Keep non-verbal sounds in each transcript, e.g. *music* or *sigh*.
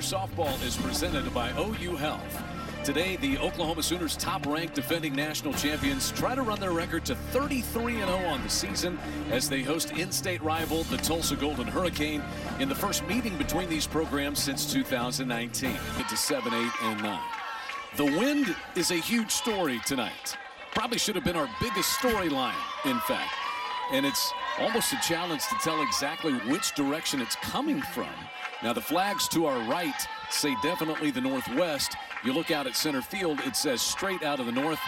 Sooner softball is presented by OU Health. Today, the Oklahoma Sooners top-ranked defending national champions try to run their record to 33-0 on the season as they host in-state rival the Tulsa Golden Hurricane in the first meeting between these programs since 2019. Into 7, 8, and 9. The wind is a huge story tonight. Probably should have been our biggest storyline, in fact. And it's almost a challenge to tell exactly which direction it's coming from. Now, the flags to our right say definitely the northwest. You look out at center field, it says straight out of the north.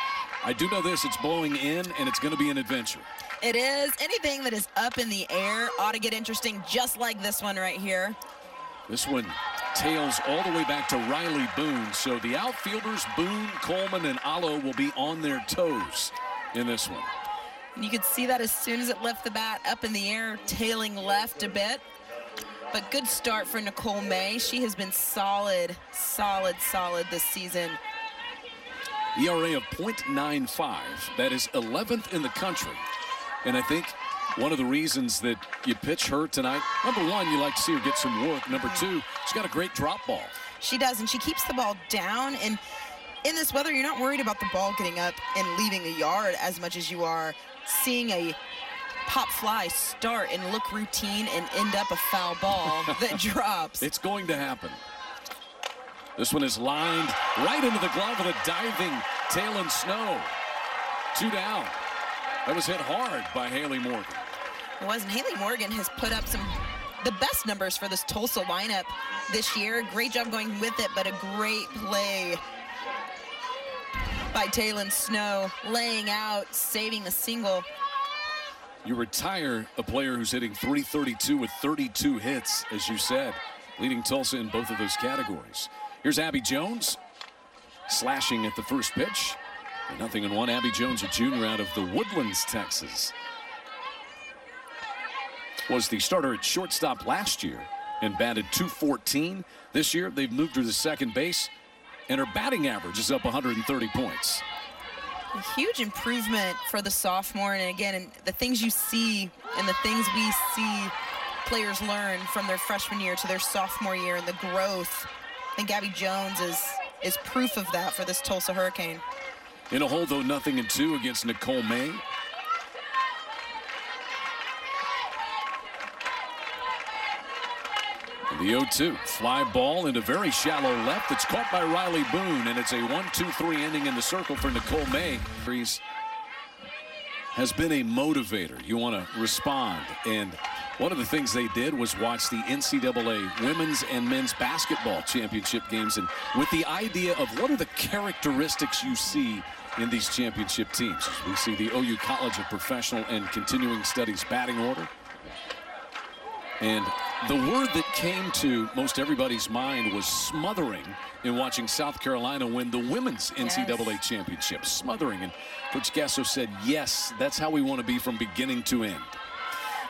I do know this, it's blowing in, and it's going to be an adventure. It is. Anything that is up in the air ought to get interesting, just like this one right here. This one tails all the way back to Rylie Boone. So the outfielders, Boone, Coleman, and Alo will be on their toes in this one. And you could see that as soon as it left the bat up in the air, tailing left a bit. But good start for Nicole May. She has been solid, solid, solid this season. ERA of .95. That is 11th in the country. And I think one of the reasons that you pitch her tonight, number one, you like to see her get some work. Number mm-hmm. two, she's got a great drop ball. She does, and she keeps the ball down. And in this weather, you're not worried about the ball getting up and leaving the yard as much as you are seeing a pop fly start and look routine and end up a foul ball *laughs* that drops. It's going to happen. This one is lined right into the glove of a diving Taylon Snow. Two down. That was hit hard by Haley Morgan. It wasn't. Haley Morgan has put up some the best numbers for this Tulsa lineup this year. Great job going with it, but a great play by Taylon Snow, laying out, saving a single. You retire a player who's hitting 332 with 32 hits, as you said, leading Tulsa in both of those categories. Here's Abby Jones slashing at the first pitch. Nothing in one. Abby Jones, a junior out of the Woodlands, Texas. Was the starter at shortstop last year and batted 214. This year, they've moved her to second base, and her batting average is up 130 points. A huge improvement for the sophomore. And again, and the things you see and the things we see players learn from their freshman year to their sophomore year and the growth. I think Gabby Jones is, is proof of that for this Tulsa Hurricane. In a hole, though, nothing in two against Nicole May. The 0-2 fly ball into very shallow left. It's caught by Rylie Boone, and it's a 1-2-3 ending in the circle for Nicole May. He's has been a motivator. You want to respond. And one of the things they did was watch the NCAA women's and men's basketball championship games. And with the idea of what are the characteristics you see in these championship teams. We see the OU College of Professional and Continuing Studies batting order. And the word that came to most everybody's mind was smothering in watching South Carolina win the women's NCAA yes. championship. Smothering. And Coach Gasso said, yes, that's how we want to be from beginning to end.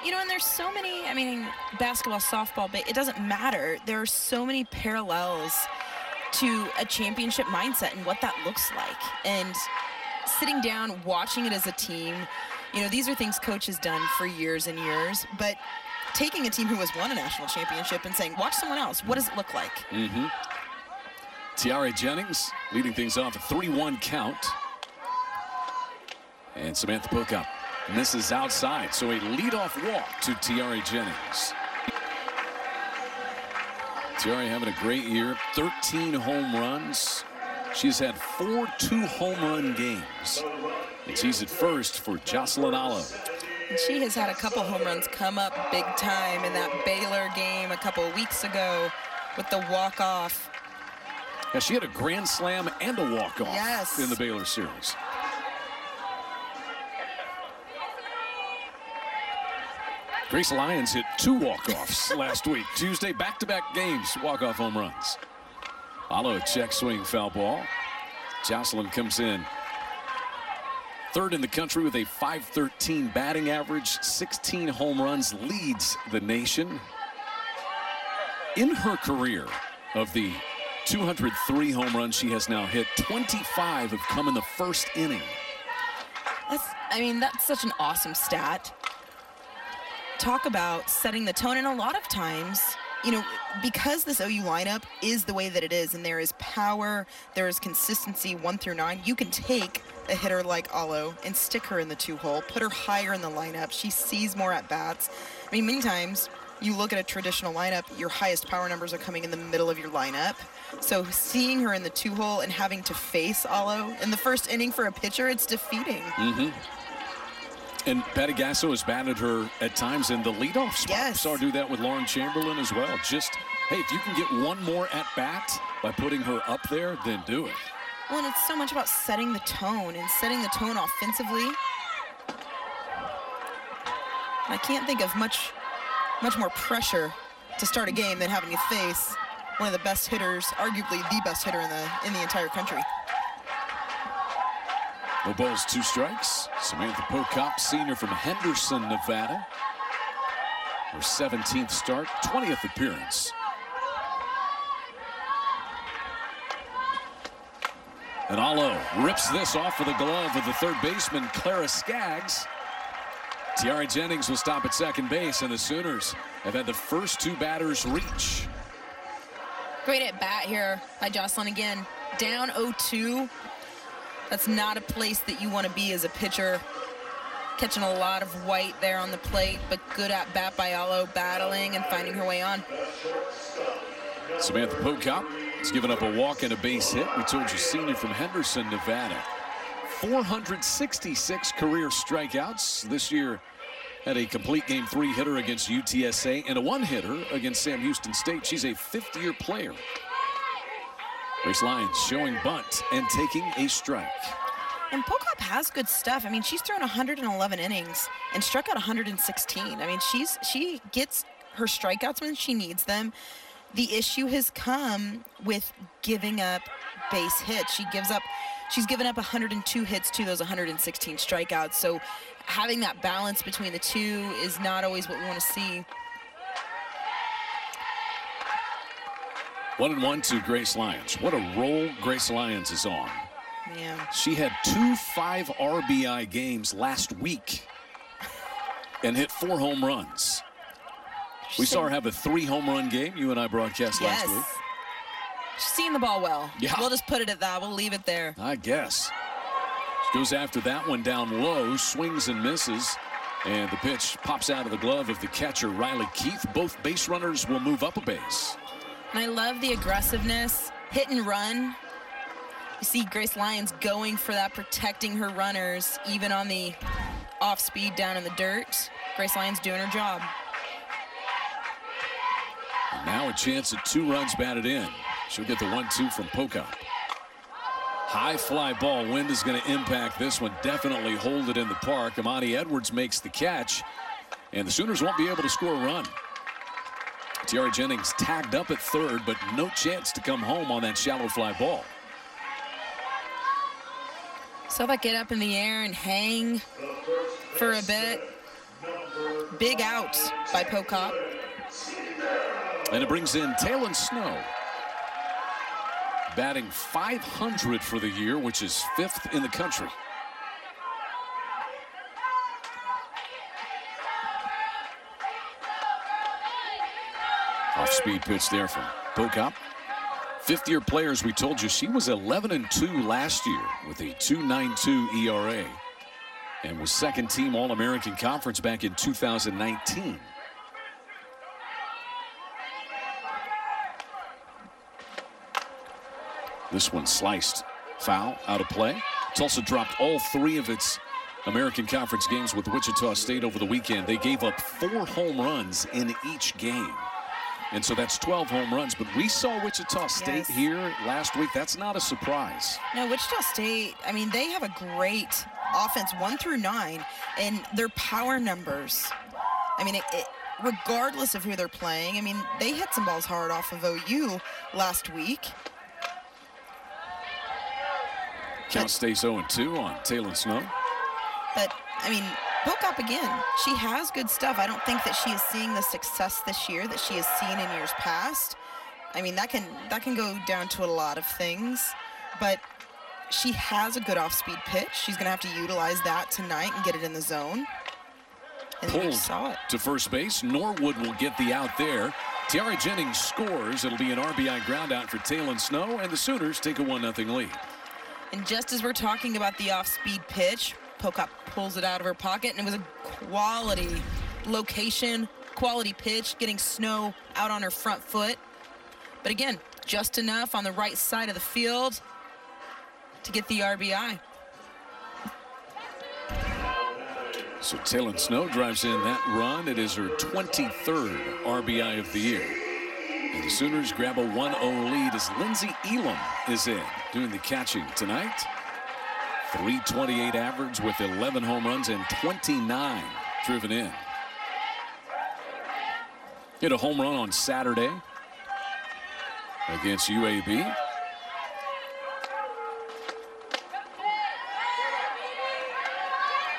You know, and there's so many, I mean, basketball, softball, but it doesn't matter. There are so many parallels to a championship mindset and what that looks like. And sitting down, watching it as a team, you know, these are things coach has done for years and years, but taking a team who has won a national championship and saying, watch someone else. What does it look like? Mm-hmm. Tiare Jennings leading things off a 3-1 count. And Samantha Pocock misses outside. So a leadoff walk to Tiare Jennings. Tiare having a great year. 13 home runs. She's had four two home run games. And she's at first for Jocelyn Allo. And she has had a couple home runs come up big time in that Baylor game a couple weeks ago with the walk-off. Yeah, she had a grand slam and a walk-off yes. in the Baylor series. Grace Lyons hit two walk-offs *laughs* last week. Tuesday, back-to-back -back games, walk-off home runs. Follow check swing foul ball. Jocelyn comes in Third in the country with a 513 batting average, 16 home runs, leads the nation. In her career of the 203 home runs she has now hit, 25 have come in the first inning. That's, I mean, that's such an awesome stat. Talk about setting the tone, and a lot of times you know, because this OU lineup is the way that it is, and there is power, there is consistency one through nine, you can take a hitter like Alo and stick her in the two hole, put her higher in the lineup. She sees more at bats. I mean, many times you look at a traditional lineup, your highest power numbers are coming in the middle of your lineup. So seeing her in the two hole and having to face Alo in the first inning for a pitcher, it's defeating. Mm-hmm. And Patty Gasso has batted her at times in the leadoff spot. Yes. Saw her do that with Lauren Chamberlain as well. Just, hey, if you can get one more at bat by putting her up there, then do it. Well, and it's so much about setting the tone and setting the tone offensively. I can't think of much, much more pressure to start a game than having to face one of the best hitters, arguably the best hitter in the in the entire country. No balls, two strikes. Samantha Pocock, senior from Henderson, Nevada. Her 17th start, 20th appearance. And Alo rips this off with a glove of the third baseman, Clara Skaggs. Tiare Jennings will stop at second base, and the Sooners have had the first two batters reach. Great at bat here by Jocelyn again. Down 0-2. That's not a place that you want to be as a pitcher. Catching a lot of white there on the plate, but good at bat by Alo, battling and finding her way on. Samantha Pocock has given up a walk and a base hit. We told you senior from Henderson, Nevada. 466 career strikeouts. This year had a complete game three hitter against UTSA and a one hitter against Sam Houston State. She's a fifth year player. Grace Lyons showing bunt and taking a strike. And Pocock has good stuff. I mean, she's thrown 111 innings and struck out 116. I mean, she's she gets her strikeouts when she needs them. The issue has come with giving up base hits. She gives up she's given up 102 hits to those 116 strikeouts. So having that balance between the two is not always what we want to see. One and one to Grace Lyons. What a role Grace Lyons is on. Man. She had two five RBI games last week and hit four home runs. We saw her have a three home run game. You and I broadcast yes. last week. She's seeing the ball well. Yeah. We'll just put it at that. We'll leave it there. I guess. She goes after that one down low, swings and misses. And the pitch pops out of the glove of the catcher, Riley Keith. Both base runners will move up a base. And I love the aggressiveness, hit and run. You see Grace Lyons going for that, protecting her runners, even on the off speed down in the dirt. Grace Lyons doing her job. Now a chance at two runs batted in. She'll get the one-two from Pocock. High fly ball. Wind is going to impact this one. Definitely hold it in the park. Amani Edwards makes the catch. And the Sooners won't be able to score a run. Tiare Jennings tagged up at third, but no chance to come home on that shallow fly ball. So if I get up in the air and hang for a bit. Big out by Pocock. And it brings in Taylon Snow. Batting 500 for the year, which is fifth in the country. Off speed pitch there from Pocock. Fifth year players, we told you she was 11 and 2 last year with a 2.92 ERA and was second team All American Conference back in 2019. This one sliced foul out of play. Tulsa dropped all three of its American Conference games with Wichita State over the weekend. They gave up four home runs in each game. And so that's 12 home runs. But we saw Wichita State Yes. here last week. That's not a surprise. No, Wichita State, I mean, they have a great offense, one through nine, and their power numbers. I mean, it, it, regardless of who they're playing, I mean, they hit some balls hard off of OU last week. Count stays 0-2 on Taylon Snow. But, I mean, Pocock again, she has good stuff. I don't think that she is seeing the success this year that she has seen in years past. I mean, that can that can go down to a lot of things, but she has a good off-speed pitch. She's going to have to utilize that tonight and get it in the zone. And Pulled saw it. to first base. Norwood will get the out there. Tiare Jennings scores. It'll be an RBI ground out for Taylon Snow, and the Sooners take a 1-0 lead. And just as we're talking about the off-speed pitch, Pocock pulls it out of her pocket, and it was a quality location, quality pitch, getting Snow out on her front foot. But again, just enough on the right side of the field to get the RBI. So Taylon Snow drives in that run. It is her 23rd RBI of the year. And the Sooners grab a 1-0 lead as Lynnsey Elam is in doing the catching tonight. 328 average with 11 home runs and 29 driven in. Hit a home run on Saturday against UAB.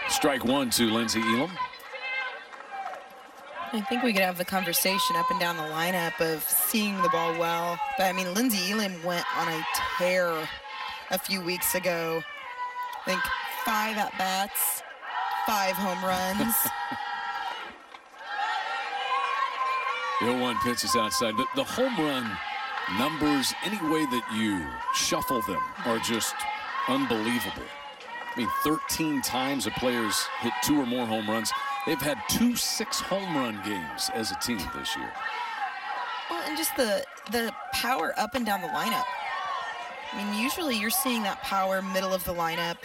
Strike one to Lynnsey Elam. I think we could have the conversation up and down the lineup of seeing the ball well. But I mean, Lynnsey Elam went on a tear a few weeks ago. I think five at bats, five home runs. *laughs* the 1 pitch is outside. The, the home run numbers, any way that you shuffle them, are just unbelievable. I mean, 13 times the players hit two or more home runs. They've had two six home run games as a team this year. Well, and just the the power up and down the lineup. I mean, usually you're seeing that power middle of the lineup,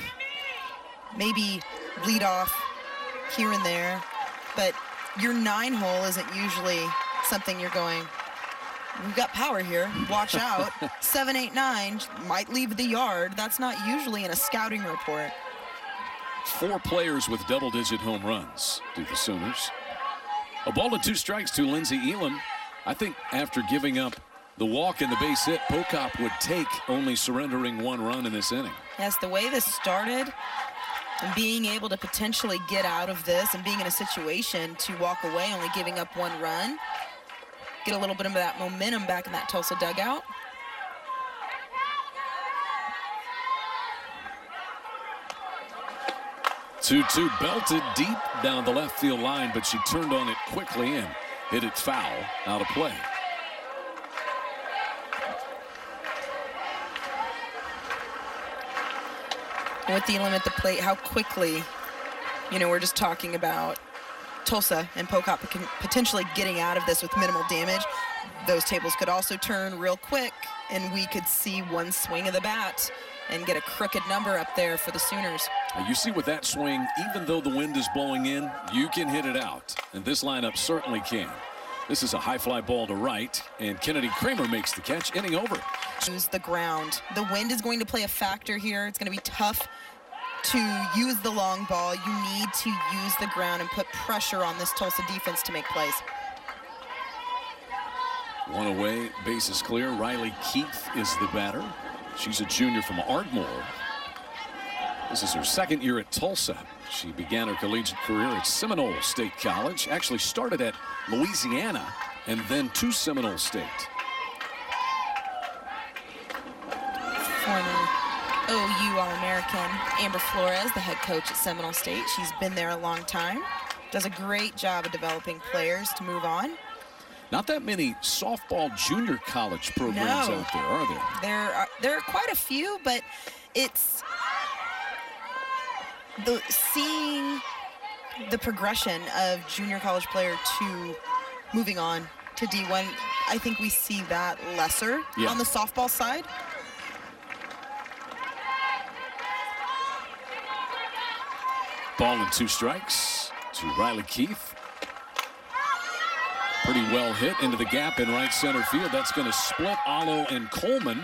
maybe lead off here and there, but your nine hole isn't usually something you're going, we've got power here. Watch *laughs* out. Seven, eight, nine might leave the yard. That's not usually in a scouting report. Four players with double-digit home runs do the Sooners. A ball and two strikes to Lynnsey Elam. I think after giving up the walk and the base hit, Pocock would take only surrendering one run in this inning. Yes, the way this started and being able to potentially get out of this and being in a situation to walk away only giving up one run get a little bit of that momentum back in that Tulsa dugout. Two-two belted deep down the left field line, but she turned on it quickly and hit it foul out of play. With the limit the plate, how quickly, you know, we're just talking about Tulsa and Pocock potentially getting out of this with minimal damage. Those tables could also turn real quick, and we could see one swing of the bat and get a crooked number up there for the Sooners. You see with that swing, even though the wind is blowing in, you can hit it out. And this lineup certainly can. This is a high fly ball to right, and Kennedy Kramer makes the catch, inning over. Use the ground. The wind is going to play a factor here. It's going to be tough to use the long ball, you need to use the ground and put pressure on this Tulsa defense to make plays. One away, base is clear. Riley Keith is the batter. She's a junior from Ardmore. This is her second year at Tulsa. She began her collegiate career at Seminole State College, actually started at Louisiana, and then to Seminole State. Former oh, OU All-American Amber Flowers, the head coach at Seminole State. She's been there a long time. Does a great job of developing players to move on. Not that many softball junior college programs no. out there, are there? There are there are quite a few, but it's the seeing the progression of junior college player to moving on to D1. I think we see that lesser yeah. on the softball side. Ball and two strikes to Riley Keith. Pretty well hit into the gap in right center field. That's going to split Alo and Coleman.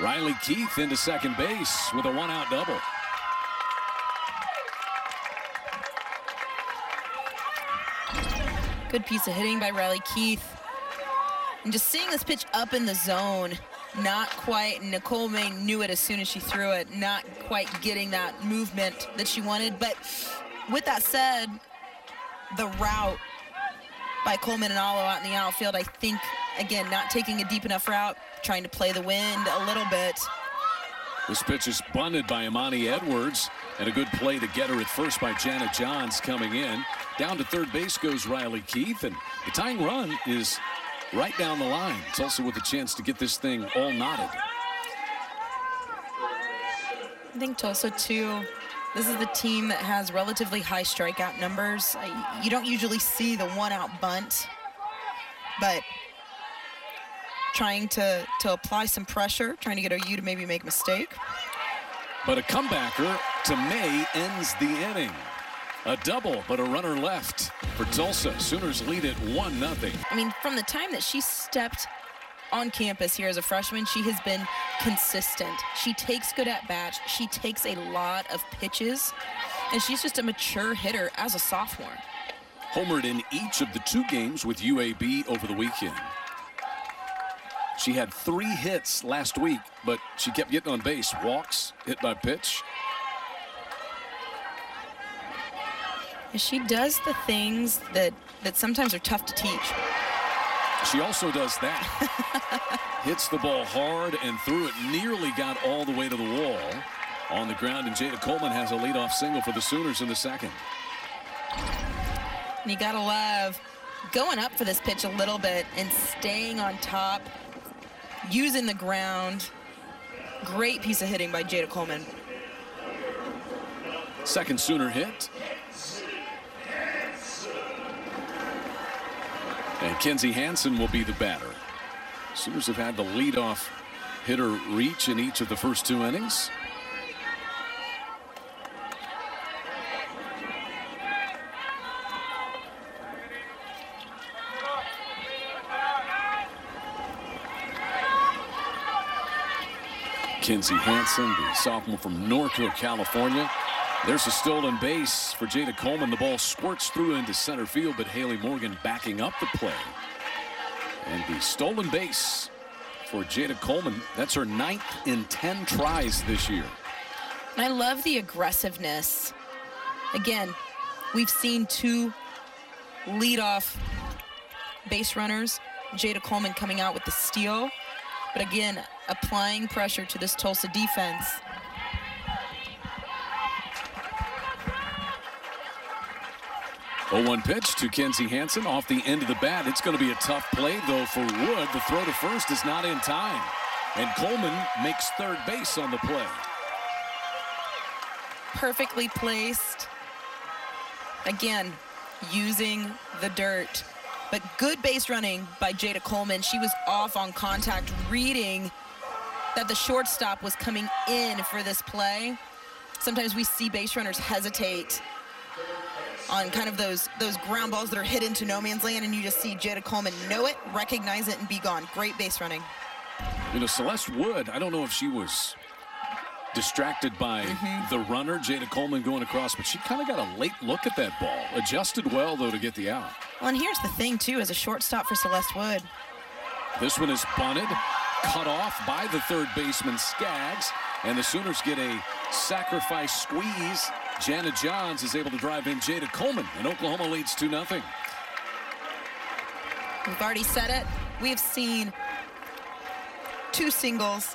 Riley Keith into second base with a one-out double. Good piece of hitting by Riley Keith. And just seeing this pitch up in the zone not quite, Nicole May knew it as soon as she threw it, not quite getting that movement that she wanted. But with that said, the route by Coleman and Alo out in the outfield, I think, again, not taking a deep enough route, trying to play the wind a little bit. This pitch is bunted by Amani Edwards, and a good play to get her at first by Jana Johns coming in. Down to third base goes Riley Keith, and the tying run is right down the line. Tulsa with a chance to get this thing all knotted. I think Tulsa, too, this is the team that has relatively high strikeout numbers. You don't usually see the one-out bunt, but trying to, to apply some pressure, trying to get OU to maybe make a mistake. But a comebacker to May ends the inning. A double, but a runner left for Tulsa. Sooners lead it 1 0. I mean, from the time that she stepped on campus here as a freshman, she has been consistent. She takes good at bats. She takes a lot of pitches, and she's just a mature hitter as a sophomore. Homered in each of the two games with UAB over the weekend. She had three hits last week, but she kept getting on base. Walks, hit by pitch. She does the things that, that sometimes are tough to teach. She also does that. *laughs* Hits the ball hard and threw it nearly got all the way to the wall on the ground. And Jayda Coleman has a leadoff single for the Sooners in the second. And you got to love going up for this pitch a little bit and staying on top, using the ground. Great piece of hitting by Jayda Coleman. Second Sooner hit. And Kinzie Hansen will be the batter. Sooners have had the leadoff hitter reach in each of the first two innings. Kinzie Hansen, the sophomore from Norco, California. There's a stolen base for Jayda Coleman. The ball squirts through into center field, but Haley Morgan backing up the play. And the stolen base for Jayda Coleman. That's her ninth in 10 tries this year. I love the aggressiveness. Again, we've seen two leadoff base runners. Jayda Coleman coming out with the steal. But again, applying pressure to this Tulsa defense. A one pitch to Kinzie Hansen off the end of the bat. It's going to be a tough play, though, for Wood. The throw to first is not in time. And Coleman makes third base on the play. Perfectly placed. Again, using the dirt. But good base running by Jayda Coleman. She was off on contact, reading that the shortstop was coming in for this play. Sometimes we see base runners hesitate on kind of those those ground balls that are hit into no man's land, and you just see Jayda Coleman know it, recognize it, and be gone. Great base running. You know, Celeste Wood, I don't know if she was distracted by mm-hmm. the runner, Jayda Coleman going across, but she kind of got a late look at that ball. Adjusted well, though, to get the out. Well, and here's the thing, too, as a shortstop for Celeste Wood. This one is bunted, cut off by the third baseman, Skaggs, and the Sooners get a sacrifice squeeze. Jana Johns is able to drive in Jayda Coleman, and Oklahoma leads 2 0. We've already said it. We've seen two singles,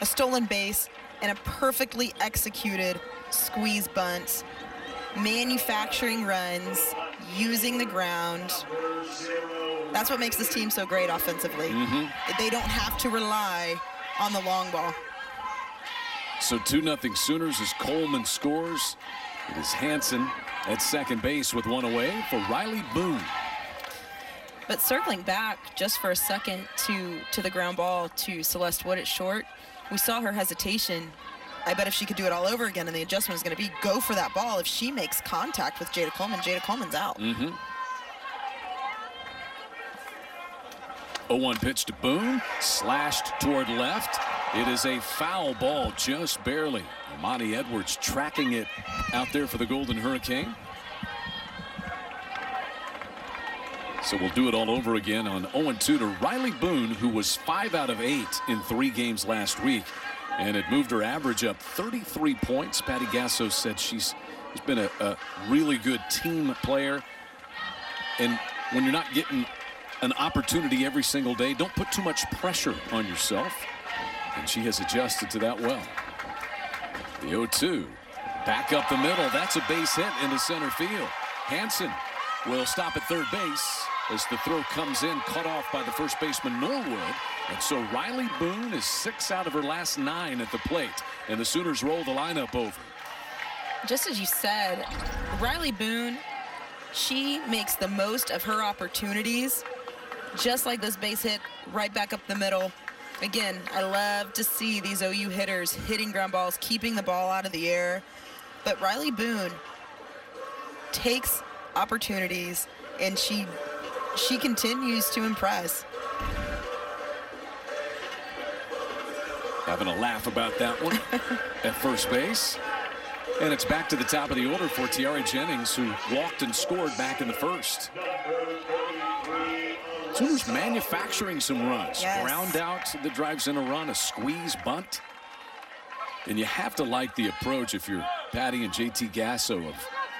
a stolen base, and a perfectly executed squeeze bunt. Manufacturing runs, using the ground. That's what makes this team so great offensively. Mm-hmm. They don't have to rely on the long ball. So 2 0 Sooners as Coleman scores. It is Hansen at second base with one away for Rylie Boone. But circling back just for a second to, to the ground ball to Celeste Wood at short, we saw her hesitation. I bet if she could do it all over again and the adjustment is going to be go for that ball. If she makes contact with Jayda Coleman, Jayda Coleman's out. Mm-hmm. 0-1 pitch to Boone, slashed toward left. It is a foul ball, just barely. Amani Edwards tracking it out there for the Golden Hurricane. So we'll do it all over again on 0-2 to Rylie Boone, who was 5 out of 8 in three games last week. And it moved her average up 33 points. Patty Gasso said she's, she's been a, a really good team player. And when you're not getting an opportunity every single day, don't put too much pressure on yourself. And she has adjusted to that well. The 0-2. Back up the middle. That's a base hit into center field. Hansen will stop at third base as the throw comes in, cut off by the first baseman Norwood. And so Rylie Boone is six out of her last nine at the plate. And the Sooners roll the lineup over. Just as you said, Rylie Boone, she makes the most of her opportunities. Just like this base hit right back up the middle. Again, I love to see these OU hitters hitting ground balls, keeping the ball out of the air. But Rylie Boone takes opportunities and she she continues to impress. Having a laugh about that one *laughs* at first base. And it's back to the top of the order for Tiare Jennings, who walked and scored back in the first. Sooners manufacturing some runs. Yes. Ground out the drives in a run, a squeeze bunt. And you have to like the approach if you're Patty and JT Gasso of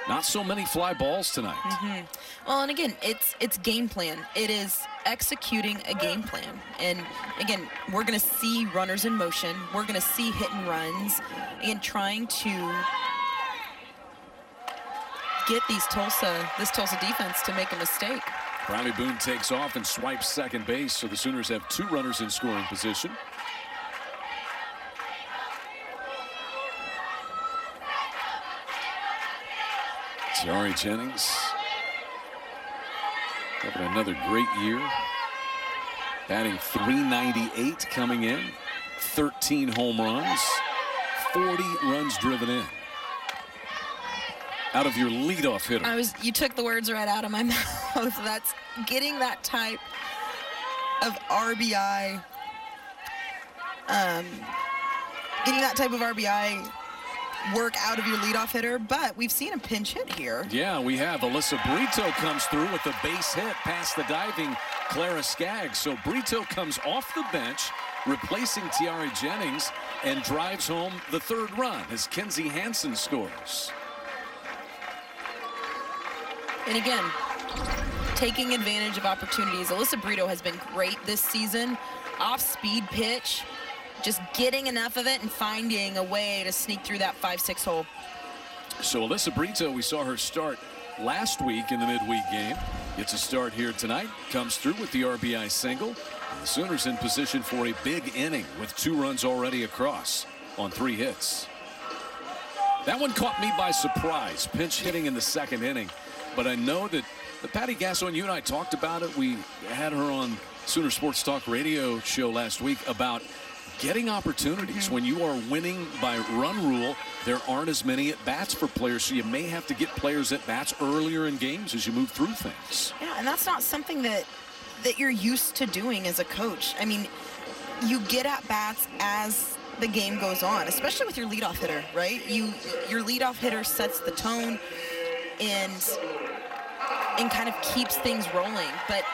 not so many fly balls tonight. Mm-hmm. Well, and again, it's it's game plan. It is executing a game plan. And again, we're going to see runners in motion. We're going to see hit and runs and trying to get these Tulsa this Tulsa defense to make a mistake. Rylie Boone takes off and swipes second base, so the Sooners have two runners in scoring position. Tiare Jennings having another great year. Batting 398 coming in, 13 home runs, 40 runs driven in. Out of your leadoff hitter. I was you took the words right out of my *laughs* mouth. That's getting that type of RBI um, getting that type of RBI work out of your leadoff hitter, but we've seen a pinch hit here. Yeah, we have. Alyssa Brito comes through with the base hit past the diving Clara Skaggs. So Brito comes off the bench, replacing Tiare Jennings, and drives home the third run as Kinzie Hansen scores. And again, taking advantage of opportunities. Alyssa Brito has been great this season. Off speed pitch, just getting enough of it and finding a way to sneak through that 5-6 hole. So Alyssa Brito, we saw her start last week in the midweek game. Gets a start here tonight. Comes through with the RBI single. The Sooners in position for a big inning with two runs already across on three hits. That one caught me by surprise. Pinch hitting in the second inning. But I know that the Patty Gasso and you and I talked about it. We had her on Sooner Sports Talk radio show last week about getting opportunities. Mm-hmm. When you are winning by run rule, there aren't as many at bats for players, so you may have to get players at bats earlier in games as you move through things. Yeah, and that's not something that that you're used to doing as a coach. I mean, you get at bats as the game goes on, especially with your leadoff hitter, right? You your leadoff hitter sets the tone and and kind of keeps things rolling. But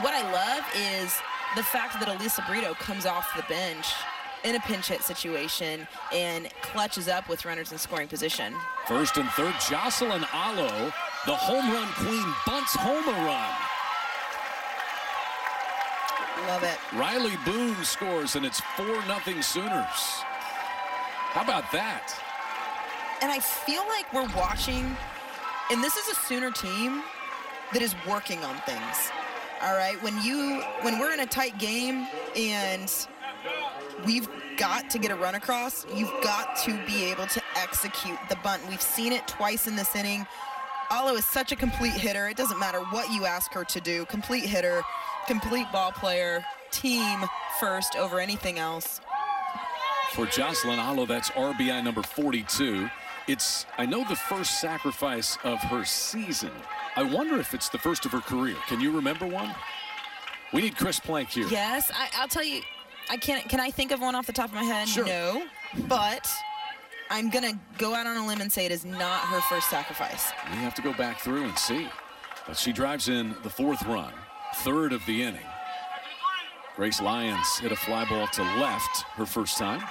what I love is the fact that Alyssa Brito comes off the bench in a pinch hit situation and clutches up with runners in scoring position. First and third, Jocelyn Alo, the home run queen, bunts home a run. Love it. Rylie Boone scores, and it's 4 nothing Sooners. How about that? And I feel like we're watching, and this is a Sooner team that is working on things. All right, when you when we're in a tight game and we've got to get a run across, you've got to be able to execute the bunt. We've seen it twice in this inning. Alo is such a complete hitter. It doesn't matter what you ask her to do. Complete hitter, complete ball player, team first over anything else. For Jocelyn Alo, that's RBI number 42. It's, I know, the first sacrifice of her season. I wonder if it's the first of her career. Can you remember one? We need Chris Plank here. Yes, I, I'll tell you. I can't. Can I think of one off the top of my head? Sure. No, but I'm gonna go out on a limb and say it is not her first sacrifice. We have to go back through and see. But she drives in the fourth run, third of the inning. Grace Lyons hit a fly ball to left her first time.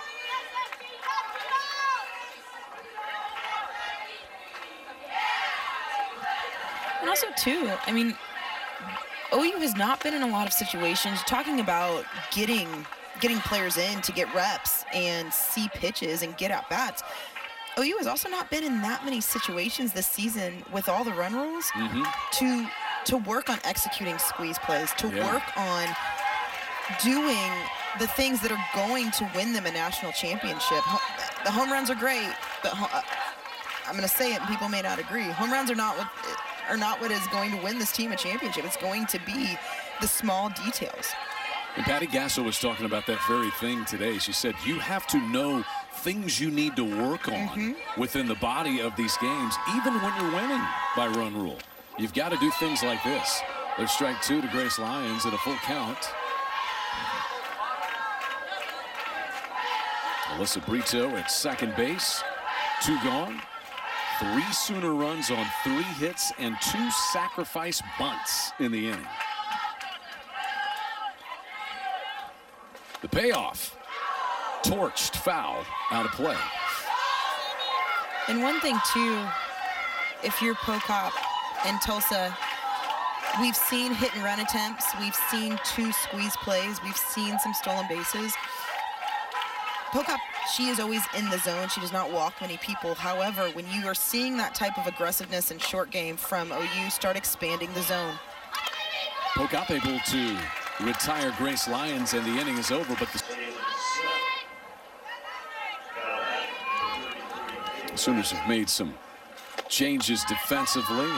Also, too, I mean, OU has not been in a lot of situations talking about getting getting players in to get reps and see pitches and get at bats. OU has also not been in that many situations this season with all the run rules Mhm. to to work on executing squeeze plays, to Yeah. work on doing the things that are going to win them a national championship. The home runs are great, but uh, I'm going to say it, and people may not agree. Home runs are not what are not what is going to win this team a championship. It's going to be the small details. And Patty Gasso was talking about that very thing today. She said you have to know things you need to work on mm-hmm. within the body of these games, even when you're winning by run rule. You've got to do things like this. There's strike two to Grace Lyons at a full count. Alyssa Brito at second base. Two gone. Three Sooner runs on three hits and two sacrifice bunts in the inning. The payoff. Torched foul out of play. And one thing too, if you're Pocock and Tulsa, we've seen hit and run attempts, we've seen two squeeze plays, we've seen some stolen bases. Pocock, she is always in the zone. She does not walk many people. However, when you are seeing that type of aggressiveness and short game from OU, start expanding the zone. Pocock able to retire Grace Lyons and the inning is over, but the Sooners have made some changes defensively,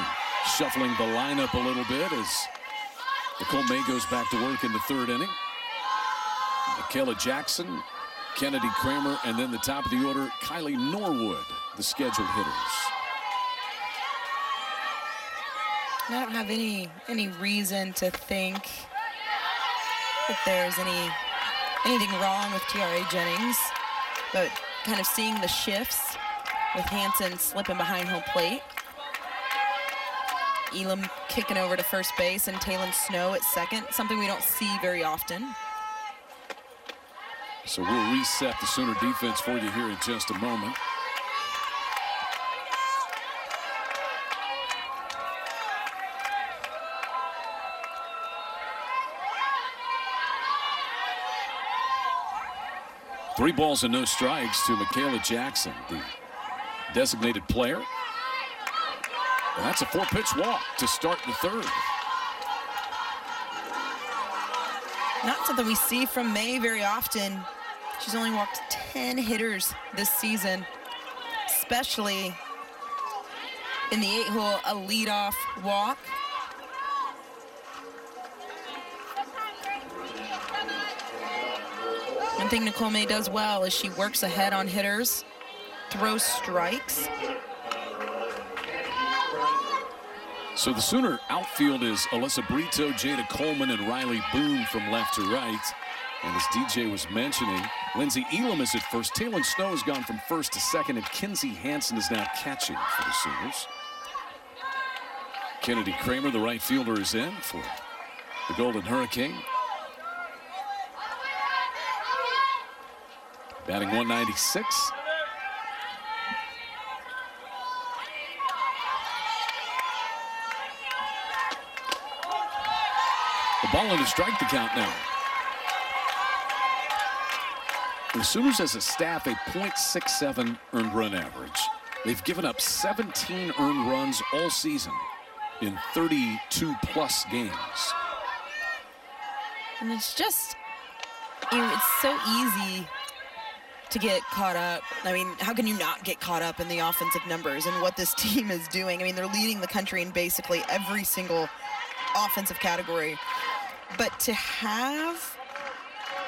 shuffling the lineup a little bit as Nicole May goes back to work in the third inning. Michaela Jackson, Kennedy Kramer, and then the top of the order, Kylie Norwood, the scheduled hitters. I don't have any any reason to think that there's any anything wrong with Tiare Jennings, but kind of seeing the shifts with Hansen slipping behind home plate. Elam kicking over to first base and Taylon Snow at second, something we don't see very often. So we'll reset the Sooner defense for you here in just a moment. Three balls and no strikes to Michaela Jackson, the designated player. And that's a four-pitch walk to start the third. Not something we see from May very often. She's only walked 10 hitters this season, especially in the eight hole, a leadoff walk. One thing Nicole May does well is she works ahead on hitters, throws strikes. So the Sooner outfield is Alyssa Brito, Jayda Coleman, and Rylie Boone from left to right. And as DJ was mentioning, Lynnsey Elam is at first. Taylon Snow has gone from first to second, and Kinzie Hansen is now catching for the Sooners. Kennedy Kramer, the right fielder, is in for the Golden Hurricane. Batting 196. The ball in a strike the count now. The Sooners as a staff a .67 earned run average. They've given up 17 earned runs all season in 32 plus games. And it's just, you know, it's so easy to get caught up. I mean, how can you not get caught up in the offensive numbers and what this *laughs* team is doing? I mean, they're leading the country in basically every single offensive category. But to have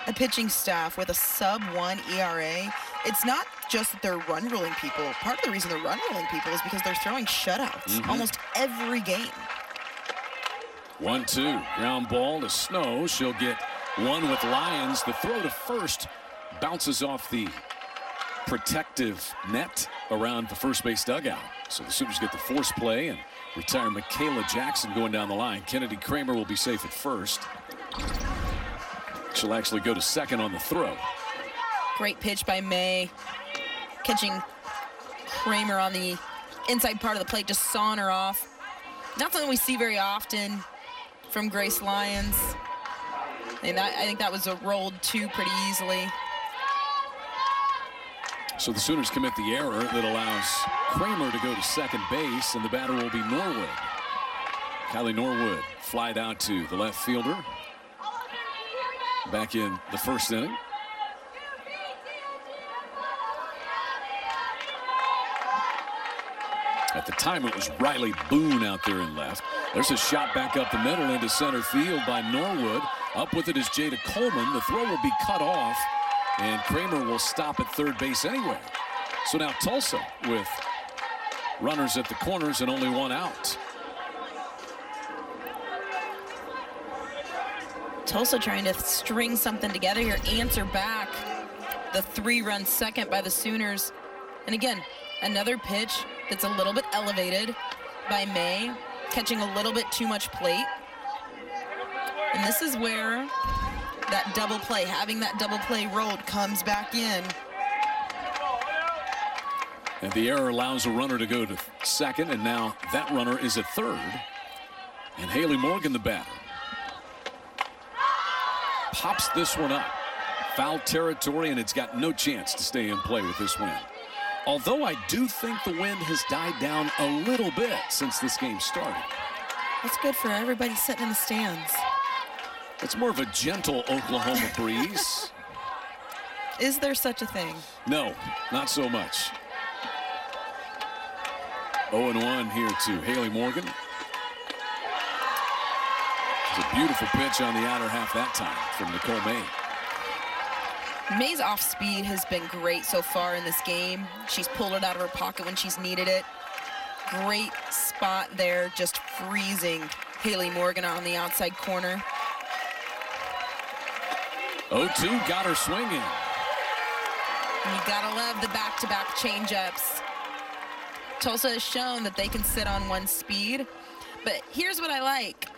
a pitching staff with a sub one ERA, it's not just that they're run ruling people. Part of the reason they're run ruling people is because they're throwing shutouts mm-hmm. almost every game. One, two, ground ball to Snow. She'll get one with Lyons. The throw to first bounces off the protective net around the first base dugout. So the Sooners get the force play and retire Michaela Jackson going down the line. Kennedy Kramer will be safe at first. She'll actually go to second on the throw. Great pitch by May. Catching Kramer on the inside part of the plate, just sawing her off. Not something we see very often from Grace Lyons. And that, I think that was a rolled two pretty easily. So the Sooners commit the error that allows Kramer to go to second base, and the batter will be Norwood. Kylie Norwood flied out to the left fielder. Back in the first inning. At the time, it was Rylie Boone out there in left. There's a shot back up the middle into center field by Norwood. Up with it is Jayda Coleman. The throw will be cut off, and Kramer will stop at third base anyway. So now Tulsa with runners at the corners and only one out. Tulsa trying to string something together here, answer back the three-run second by the Sooners. And again, another pitch that's a little bit elevated by May, catching a little bit too much plate. And this is where that double play, having that double play rolled, comes back in. And the error allows a runner to go to second, and now that runner is at third. And Haley Morgan, the batter, pops this one up. Foul territory, and it's got no chance to stay in play with this win. Although I do think the wind has died down a little bit since this game started. That's good for everybody sitting in the stands. It's more of a gentle Oklahoma breeze. *laughs* Is there such a thing? No, not so much. 0 1 here to Haley Morgan. It's a beautiful pitch on the outer half that time from Nicole May. May's off speed has been great so far in this game. She's pulled it out of her pocket when she's needed it. Great spot there, just freezing Haley Morgan on the outside corner. 0-2 got her swinging. You gotta love the back-to-back changeups. Tulsa has shown that they can sit on one speed, but here's what I like.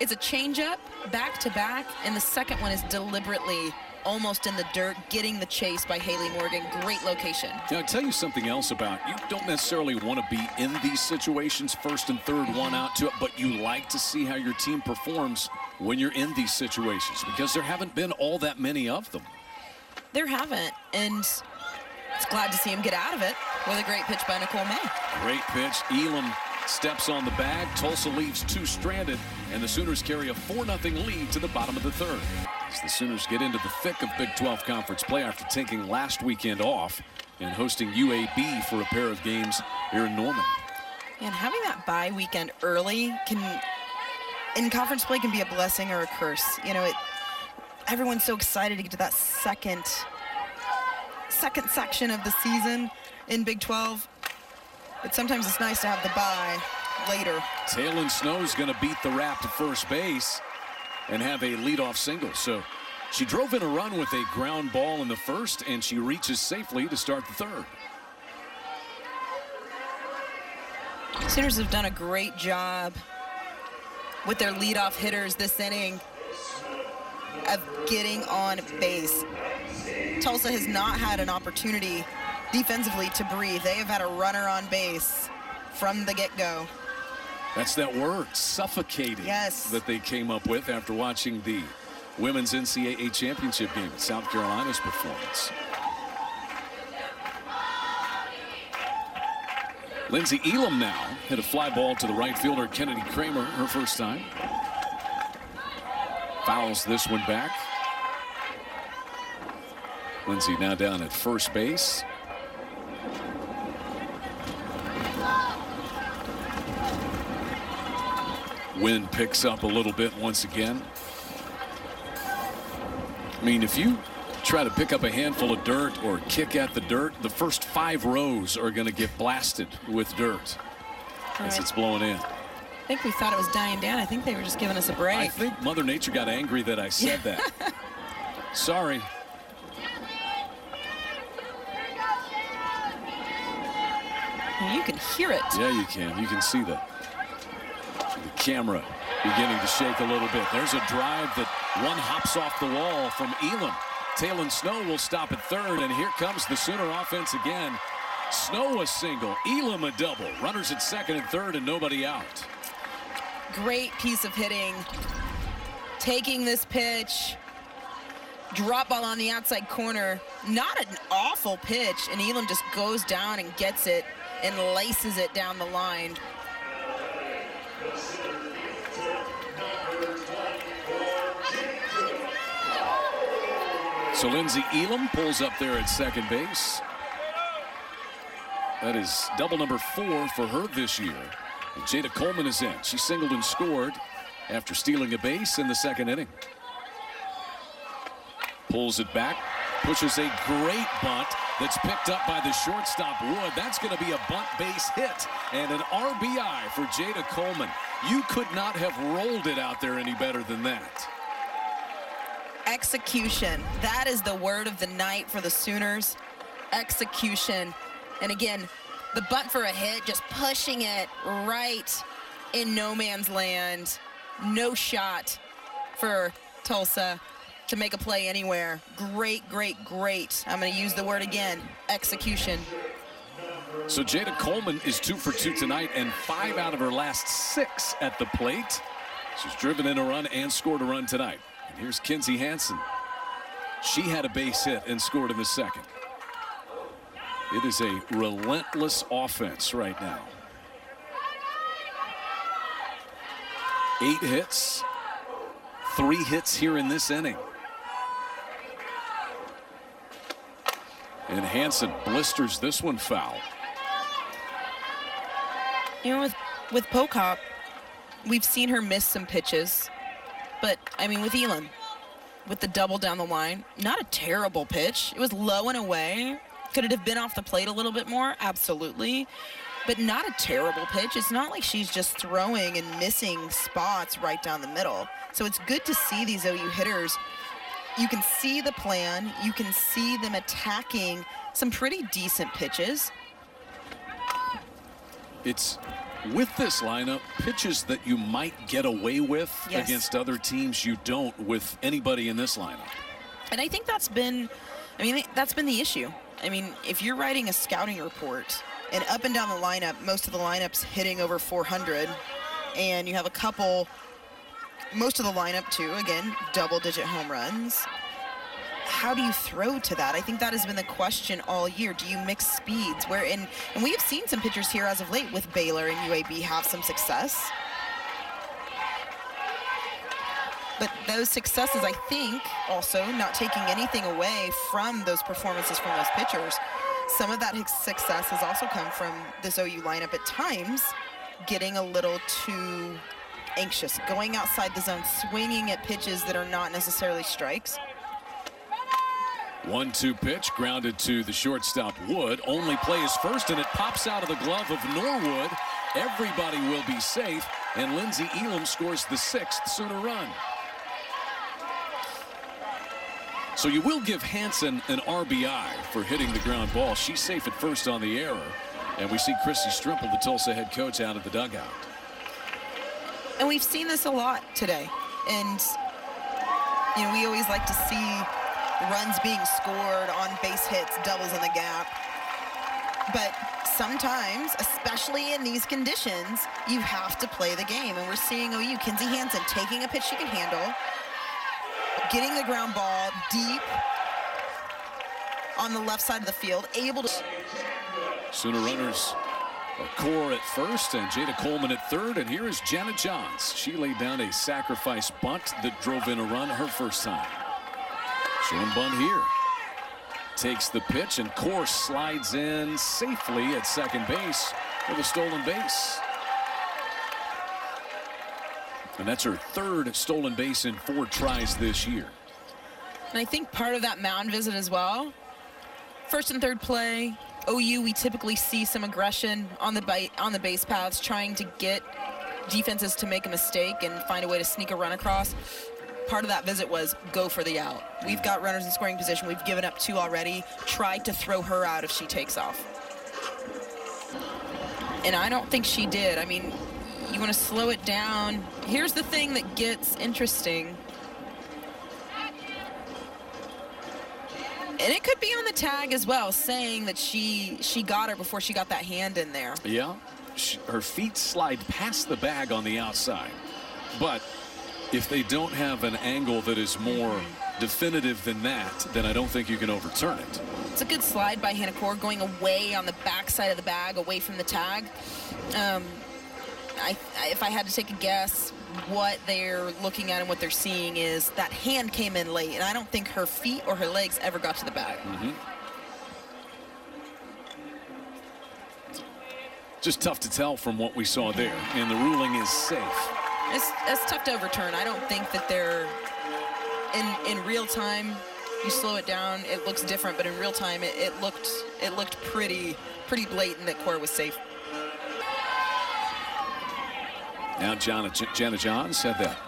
It's a changeup, back-to-back, and the second one is deliberately almost in the dirt, getting the chase by Haley Morgan. Great location. Now, I'll tell you something else about you don't necessarily want to be in these situations, first and third, one out to it, but you like to see how your team performs when you're in these situations because there haven't been all that many of them. There haven't, and it's glad to see him get out of it with a great pitch by Nicole May. Great pitch. Elam steps on the bag. Tulsa leaves two stranded, and the Sooners carry a 4-0 lead to the bottom of the third. As the Sooners get into the thick of Big 12 conference play after taking last weekend off and hosting UAB for a pair of games here in Norman. And having that bye weekend early can, in conference play, can be a blessing or a curse. You know, it. Everyone's so excited to get to that second, second section of the season in Big 12. But sometimes it's nice to have the bye later. Taylon Snow's going to beat the wrap to first base and have a leadoff single. So she drove in a run with a ground ball in the first, and she reaches safely to start the third. Sooners have done a great job with their leadoff hitters this inning of getting on base. Tulsa has not had an opportunity defensively to breathe. They have had a runner on base from the get-go. That's that word, suffocating, yes. that they came up with after watching the women's NCAA championship game at South Carolina's performance. Lynnsey Elam now hit a fly ball to the right fielder Kennedy Kramer her first time. Fouls this one back. Lynnsey now down at first base. Wind picks up a little bit once again. I mean, if you try to pick up a handful of dirt or kick at the dirt, the first five rows are going to get blasted with dirt All as right. it's blowing in. I think we thought it was dying down. I think they were just giving us a break. I think Mother Nature got angry that I said that. *laughs* Sorry. you can hear it. Yeah, you can. You can see the camera beginning to shake a little bit. There's a drive that one hops off the wall from Elam. Taylon Snow will stop at third, and here comes the Sooner offense again. Snow a single, Elam a double. Runners at second and third, and nobody out. Great piece of hitting. Taking this pitch. Drop ball on the outside corner. Not an awful pitch, and Elam just goes down and gets it and laces it down the line. So Lynnsey Elam pulls up there at second base. That is double number four for her this year. And Jayda Coleman is in. She singled and scored after stealing a base in the second inning. Pulls it back, pushes a great bunt that's picked up by the shortstop Wood. That's going to be a bunt base hit and an RBI for Jayda Coleman. You could not have rolled it out there any better than that. Execution. That is the word of the night for the Sooners. Execution. And again, the butt for a hit, just pushing it right in no man's land. No shot for Tulsa to make a play anywhere. Great, great, great. I'm going to use the word again execution. So Jayda Coleman is two for two tonight and five out of her last six at the plate. She's driven in a run and scored a run tonight. Here's Kinzie Hansen. She had a base hit and scored in the second. It is a relentless offense right now. Eight hits, three hits here in this inning. And Hansen blisters this one foul. You know, with, with Pocock, we've seen her miss some pitches. But, I mean, with Elam, with the double down the line, not a terrible pitch. It was low and away. Could it have been off the plate a little bit more? Absolutely. But not a terrible pitch. It's not like she's just throwing and missing spots right down the middle. So it's good to see these OU hitters. You can see the plan. You can see them attacking some pretty decent pitches. It's with this lineup, pitches that you might get away with yes. against other teams you don't with anybody in this lineup. And I think that's been, I mean, that's been the issue. I mean, if you're writing a scouting report and up and down the lineup, most of the lineups hitting over 400, and you have a couple, most of the lineup too, again, double digit home runs. How do you throw to that? I think that has been the question all year. Do you mix speeds? Where in, and we have seen some pitchers here as of late with Baylor and UAB have some success. But those successes, I think, also not taking anything away from those performances from those pitchers, some of that success has also come from this OU lineup at times getting a little too anxious, going outside the zone, swinging at pitches that are not necessarily strikes. One two pitch grounded to the shortstop Wood. Only play is first, and it pops out of the glove of Norwood. Everybody will be safe, and Lynnsey Elam scores the sixth Sooner run. So you will give Hansen an RBI for hitting the ground ball. She's safe at first on the error. And we see Crissy Strimple, the Tulsa head coach, out of the dugout. And we've seen this a lot today. And, you know, we always like to see runs being scored on base hits, doubles in the gap. But sometimes, especially in these conditions, you have to play the game. And we're seeing OU, Kinzie Hansen, taking a pitch she can handle, getting the ground ball deep on the left side of the field, able to. Sooner runners a Coor at first and Jayda Coleman at third. And here is Janet Johns. She laid down a sacrifice bunt that drove in a run her first time. Showing bunt here. Takes the pitch and Coor slides in safely at second base with a stolen base. And that's her third stolen base in four tries this year. And I think part of that mound visit as well. First and third play, OU, we typically see some aggression on the on the base paths, trying to get defenses to make a mistake and find a way to sneak a run across. Part of that visit was go for the out. We've got runners in scoring position. We've given up two already. Try to throw her out if she takes off. And I don't think she did. I mean, you want to slow it down. Here's the thing that gets interesting. And it could be on the tag as well, saying that she she got her before she got that hand in there. Yeah, she, her feet slide past the bag on the outside. But if they don't have an angle that is more definitive than that, then I don't think you can overturn it. It's a good slide by Hannah Coor going away on the backside of the bag, away from the tag. Um, I, if I had to take a guess, what they're looking at and what they're seeing is that hand came in late, and I don't think her feet or her legs ever got to the bag. Mm-hmm. Just tough to tell from what we saw there, and the ruling is safe. It's, it's tough to overturn. I don't think that they're in in real time. You slow it down, it looks different, but in real time, it, it looked it looked pretty pretty blatant that Coor was safe. Now Jana, Jenna Johns said that.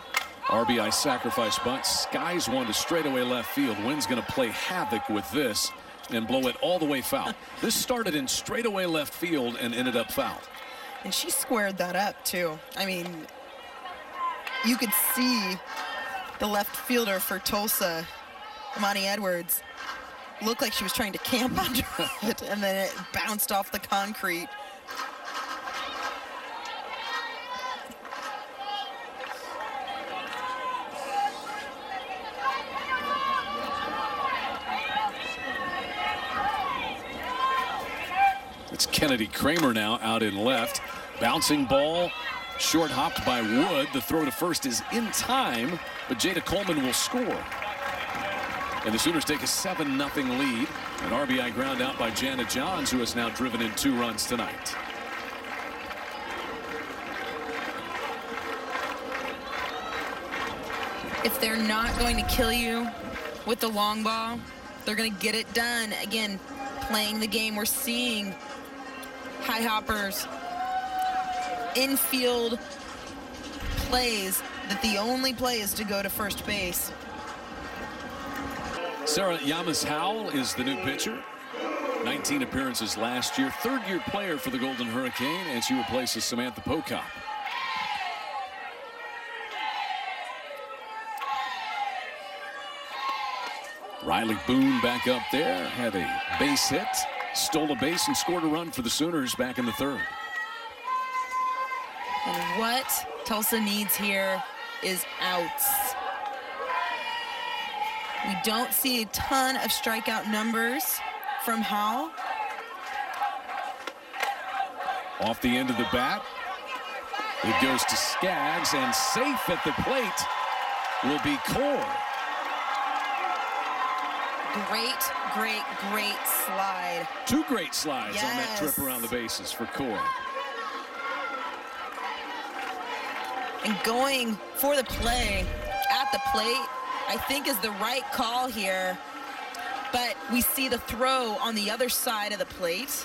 RBI sacrifice bunt. Skies one to straightaway left field. Wynn's going to play havoc with this and blow it all the way foul. *laughs* this started in straightaway left field and ended up foul. And she squared that up, too. I mean, you could see the left fielder for Tulsa, Amani Edwards, look like she was trying to camp *laughs* under it, and then it bounced off the concrete. It's Kennedy Kramer now out in left. Bouncing ball, short hopped by Wood. The throw to first is in time, but Jayda Coleman will score. And the Sooners take a 7 0 lead. An RBI ground out by Jana Johns, who has now driven in two runs tonight. If they're not going to kill you with the long ball, they're going to get it done. Again, playing the game, we're seeing high hoppers, infield plays that the only play is to go to first base. Sarah Yamas Howell is the new pitcher. 19 appearances last year, third year player for the Golden Hurricane, and she replaces Samantha Pocock. Rylie Boone back up there, had a base hit, stole a base and scored a run for the Sooners back in the third. And what Tulsa needs here is outs. We don't see a ton of strikeout numbers from Howell. Off the end of the bat. It goes to Skaggs, and safe at the plate will be Coor. Great, great, great slide. Two great slides yes. on that trip around the bases for Coor. And going for the play at the plate, I think is the right call here. But we see the throw on the other side of the plate.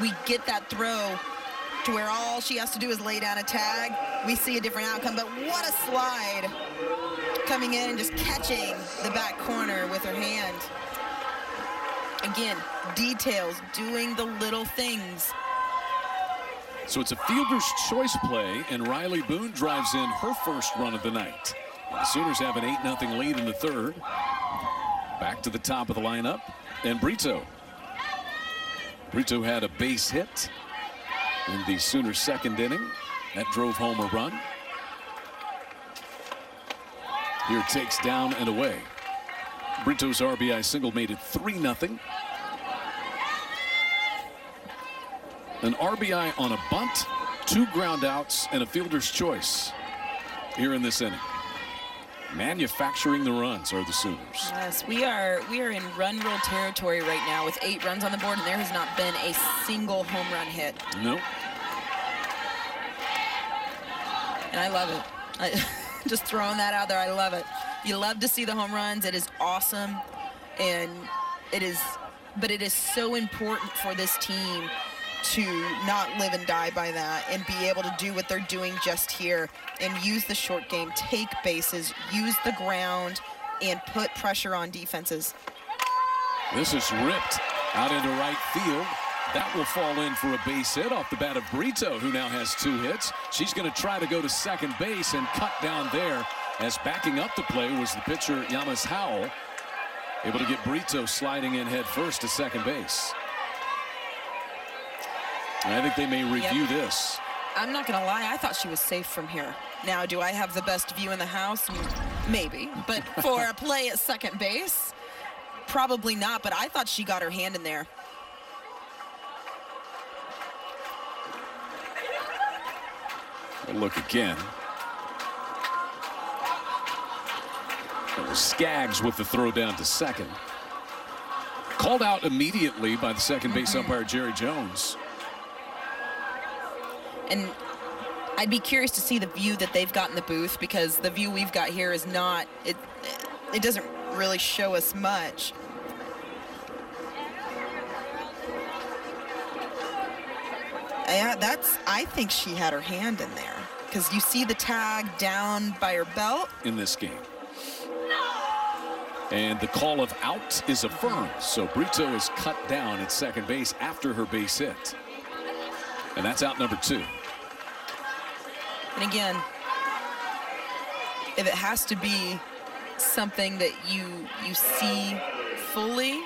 We get that throw to where all she has to do is lay down a tag. We see a different outcome, but what a slide coming in and just catching the back corner with her hand. Again, details, doing the little things. So it's a fielder's choice play, and Rylie Boone drives in her first run of the night. The Sooners have an 8-0 lead in the third. Back to the top of the lineup, and Brito. Brito had a base hit in the Sooners' second inning. That drove home a run. Here takes down and away. Brito's RBI single made it 3-0. An RBI on a bunt, two ground outs, and a fielder's choice here in this inning. Manufacturing the runs are the Sooners. Yes, we are we are in run rule territory right now with eight runs on the board, and there has not been a single home run hit. Nope. And I love it. I, *laughs* just throwing that out there, I love it. You love to see the home runs. It is awesome, and it is, but it is so important for this team to not live and die by that and be able to do what they're doing just here and use the short game, take bases, use the ground, and put pressure on defenses. This is ripped out into right field. That will fall in for a base hit off the bat of Brito, who now has two hits. She's going to try to go to second base and cut down there as backing up the play was the pitcher Yamas Howell. Able to get Brito sliding in head first to second base. I think they may review yep. this. I'm not going to lie. I thought she was safe from here. Now, do I have the best view in the house? Maybe. But *laughs* for a play at second base, probably not. But I thought she got her hand in there. look again. It was Skaggs with the throw down to second. Called out immediately by the second base mm-hmm. umpire, Jerry Jones. And I'd be curious to see the view that they've got in the booth because the view we've got here is not, it, it doesn't really show us much. Yeah, that's, I think she had her hand in there because you see the tag down by her belt. In this game. And the call of out is affirmed. So Brito is cut down at second base after her base hit. And that's out number two. And again, if it has to be something that you you see fully,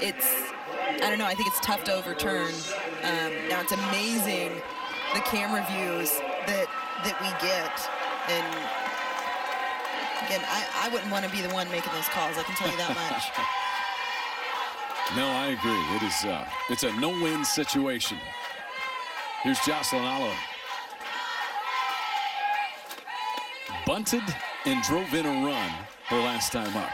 it's I don't know. I think it's tough to overturn. Um, now it's amazing the camera views that that we get, and again, I, I wouldn't want to be the one making those calls. I can tell you that much. *laughs* no, I agree. It is uh, it's a no-win situation. Here's Jocelyn Alo. Bunted and drove in a run her last time up.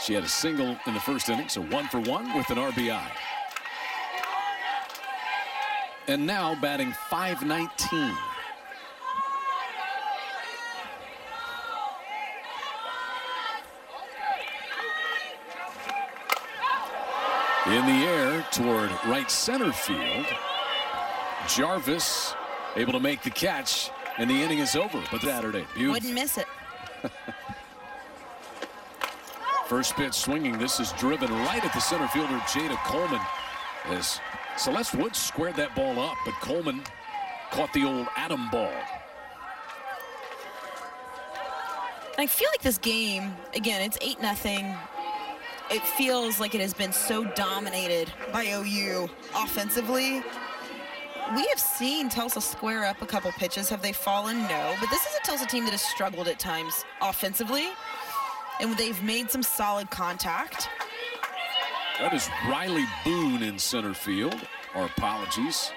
She had a single in the first inning, so one for one with an RBI. And now batting 519. In the air toward right center field. Jarvis able to make the catch, and the inning is over. But Saturday, beautiful. Wouldn't miss it. *laughs* First pitch swinging. This is driven right at the center fielder, Jayda Coleman. As Celeste Woods squared that ball up, but Coleman caught the old Adam ball. I feel like this game, again, it's 8 nothing. It feels like it has been so dominated by OU offensively. We have seen Tulsa square up a couple pitches. Have they fallen? No. But this is a Tulsa team that has struggled at times offensively and they've made some solid contact. That is Rylie Boone in center field. Our apologies.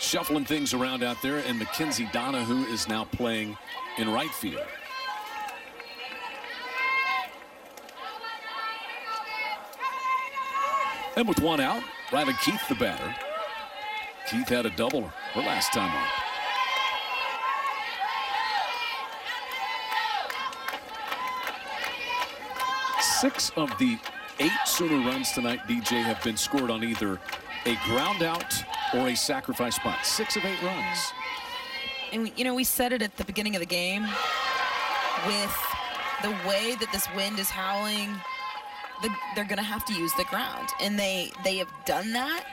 Shuffling things around out there, and Mackenzie Donahue is now playing in right field. And with one out, Riley Keith the batter. Keith had a double her last time up. Six of the eight Sooner runs tonight, DJ, have been scored on either a ground out or a sacrifice spot. Six of eight runs. And, you know, we said it at the beginning of the game with the way that this wind is howling, the, they're going to have to use the ground. And they, they have done that.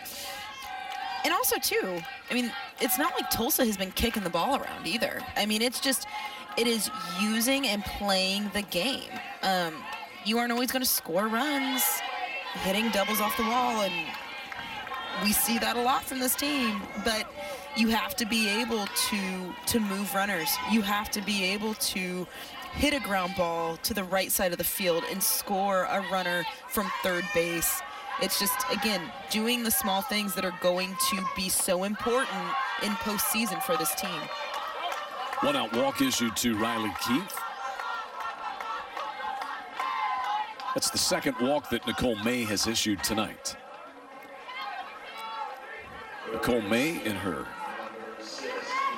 And also, too, I mean, it's not like Tulsa has been kicking the ball around either. I mean, it's just, it is using and playing the game. Um, you aren't always going to score runs, hitting doubles off the wall, and we see that a lot from this team. But you have to be able to to move runners. You have to be able to hit a ground ball to the right side of the field and score a runner from third base. It's just, again, doing the small things that are going to be so important in postseason for this team. One out walk issued to Riley Keith. That's the second walk that Nicole May has issued tonight. Nicole May in her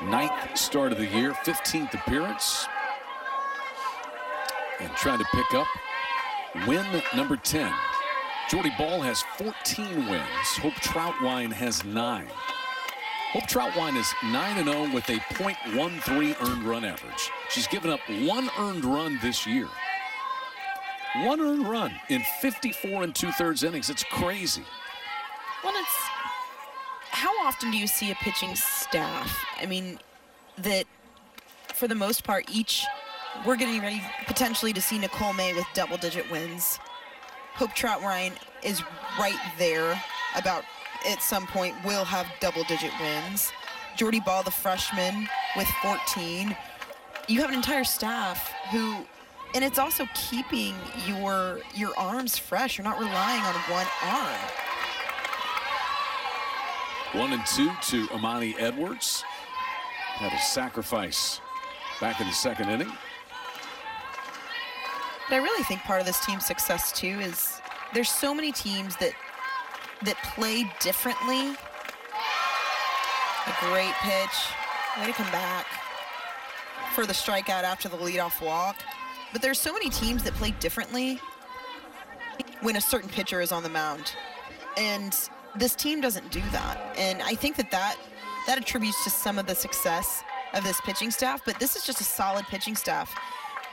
ninth start of the year, 15th appearance. And trying to pick up win number 10. Jordy Bahl has 14 wins. Hope Trautwein has nine. Hope Trautwein is 9-0 with a .13 earned run average. She's given up one earned run this year. One earned run in 54 and two-thirds innings. It's crazy. Well, it's how often do you see a pitching staff? I mean, that for the most part, each we're getting ready potentially to see Nicole May with double-digit wins. Hope Trautwein is right there about at some point will have double-digit wins. Jordy Bahl, the freshman, with 14. You have an entire staff who and it's also keeping your your arms fresh. You're not relying on one arm. One and two to Amani Edwards, had a sacrifice back in the second inning. But I really think part of this team's success too is there's so many teams that that play differently. A great pitch. Way to come back for the strikeout after the leadoff walk. But there's so many teams that play differently when a certain pitcher is on the mound. And this team doesn't do that. And I think that that, that attributes to some of the success of this pitching staff, but this is just a solid pitching staff.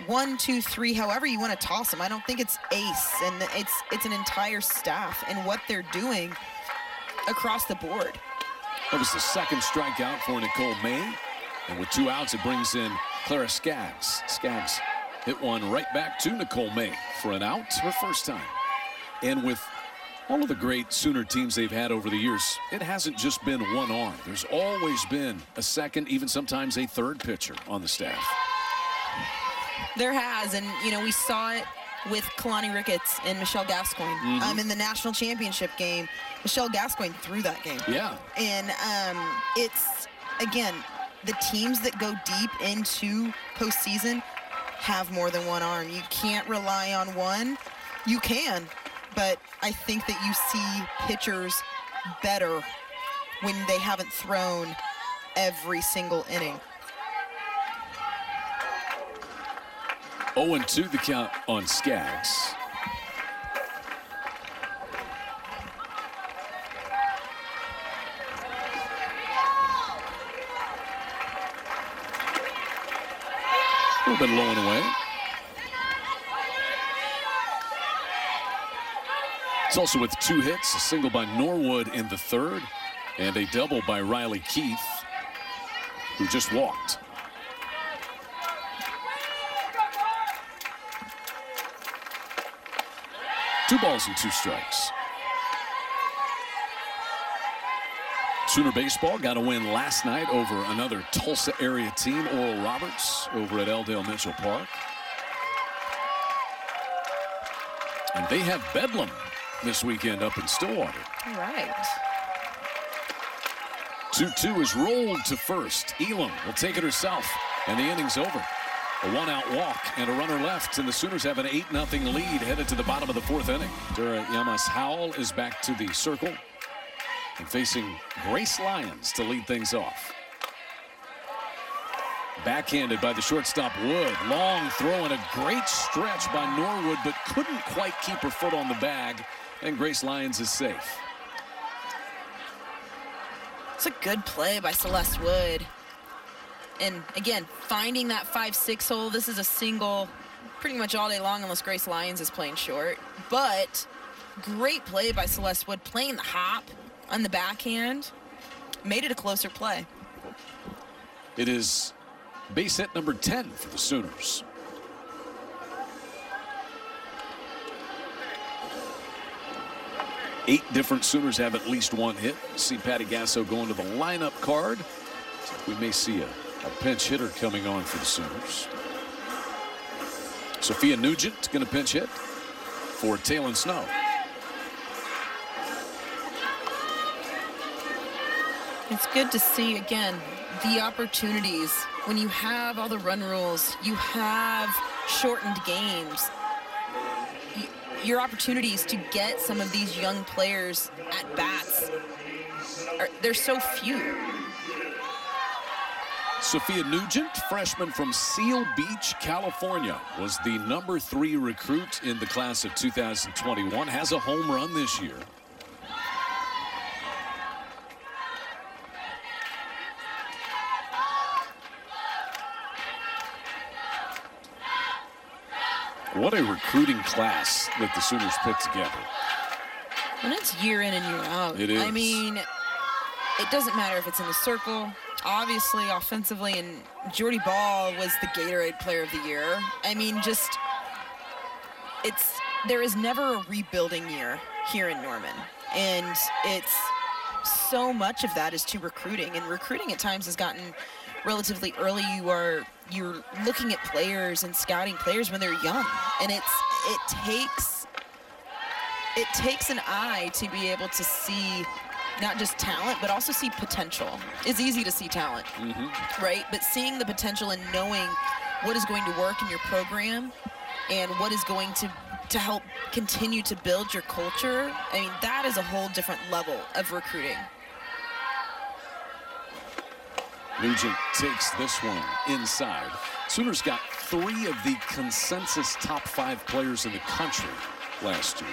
One, two, three, however you want to toss them. I don't think it's ace, and it's it's an entire staff and what they're doing across the board. That was the second strikeout for Nicole May. And with two outs, it brings in Clara Skaggs. Skaggs hit one right back to Nicole May for an out, her first time. And with all of the great Sooner teams they've had over the years, it hasn't just been one arm. There's always been a second, even sometimes a third pitcher on the staff. There has, and you know, we saw it with Keilani Ricketts and Michelle Gascoigne Mhm. um, in the national championship game. Michelle Gascoigne threw that game. Yeah. And um, it's, again, the teams that go deep into postseason have more than one arm. You can't rely on one. You can, but I think that you see pitchers better when they haven't thrown every single inning. 0 and 2 the count on Skaggs. A little bit low and away. It's also with two hits, a single by Norwood in the third, and a double by Riley Keith, who just walked. Two balls and two strikes. Sooner baseball got a win last night over another Tulsa area team, Oral Roberts, over at L. Dale Mitchell Park. And they have Bedlam this weekend up in Stillwater. All right. 2-2 is rolled to first. Elam will take it herself, and the inning's over. A one-out walk and a runner left, and the Sooners have an 8-0 lead headed to the bottom of the fourth inning. Dura Yamas Howell is back to the circle and facing Grace Lyons to lead things off. Backhanded by the shortstop Wood. Long throw and a great stretch by Norwood, but couldn't quite keep her foot on the bag, and Grace Lyons is safe. It's a good play by Celeste Wood. And again, finding that 5-6 hole, this is a single pretty much all day long unless Grace Lyons is playing short. But great play by Celeste Wood, playing the hop on the backhand. Made it a closer play. It is base hit number 10 for the Sooners. Eight different Sooners have at least one hit. See Patty Gasso going to the lineup card. We may see a, a pinch hitter coming on for the Sooners. Sophia Nugent going to pinch hit for Taylon Snow. It's good to see again the opportunities when you have all the run rules, you have shortened games. Your opportunities to get some of these young players at bats are there's so few. Sophia Nugent, freshman from Seal Beach, California, was the number three recruit in the class of 2021, has a home run this year. What a recruiting class that the Sooners put together. And it's year in and year out. It I mean, it doesn't matter if it's in the circle, obviously offensively, and Jordy Bahl was the Gatorade Player of the Year. I mean, just it's there is never a rebuilding year here in Norman, and it's so much of that is to recruiting, and recruiting at times has gotten relatively early. You are you're looking at players and scouting players when they're young, and it's it takes it takes an eye to be able to see not just talent, but also see potential. It's easy to see talent, mm-hmm. right? But seeing the potential and knowing what is going to work in your program and what is going to to help continue to build your culture. I mean, that is a whole different level of recruiting. Nugent takes this one inside. Sooners got three of the consensus top five players in the country last year.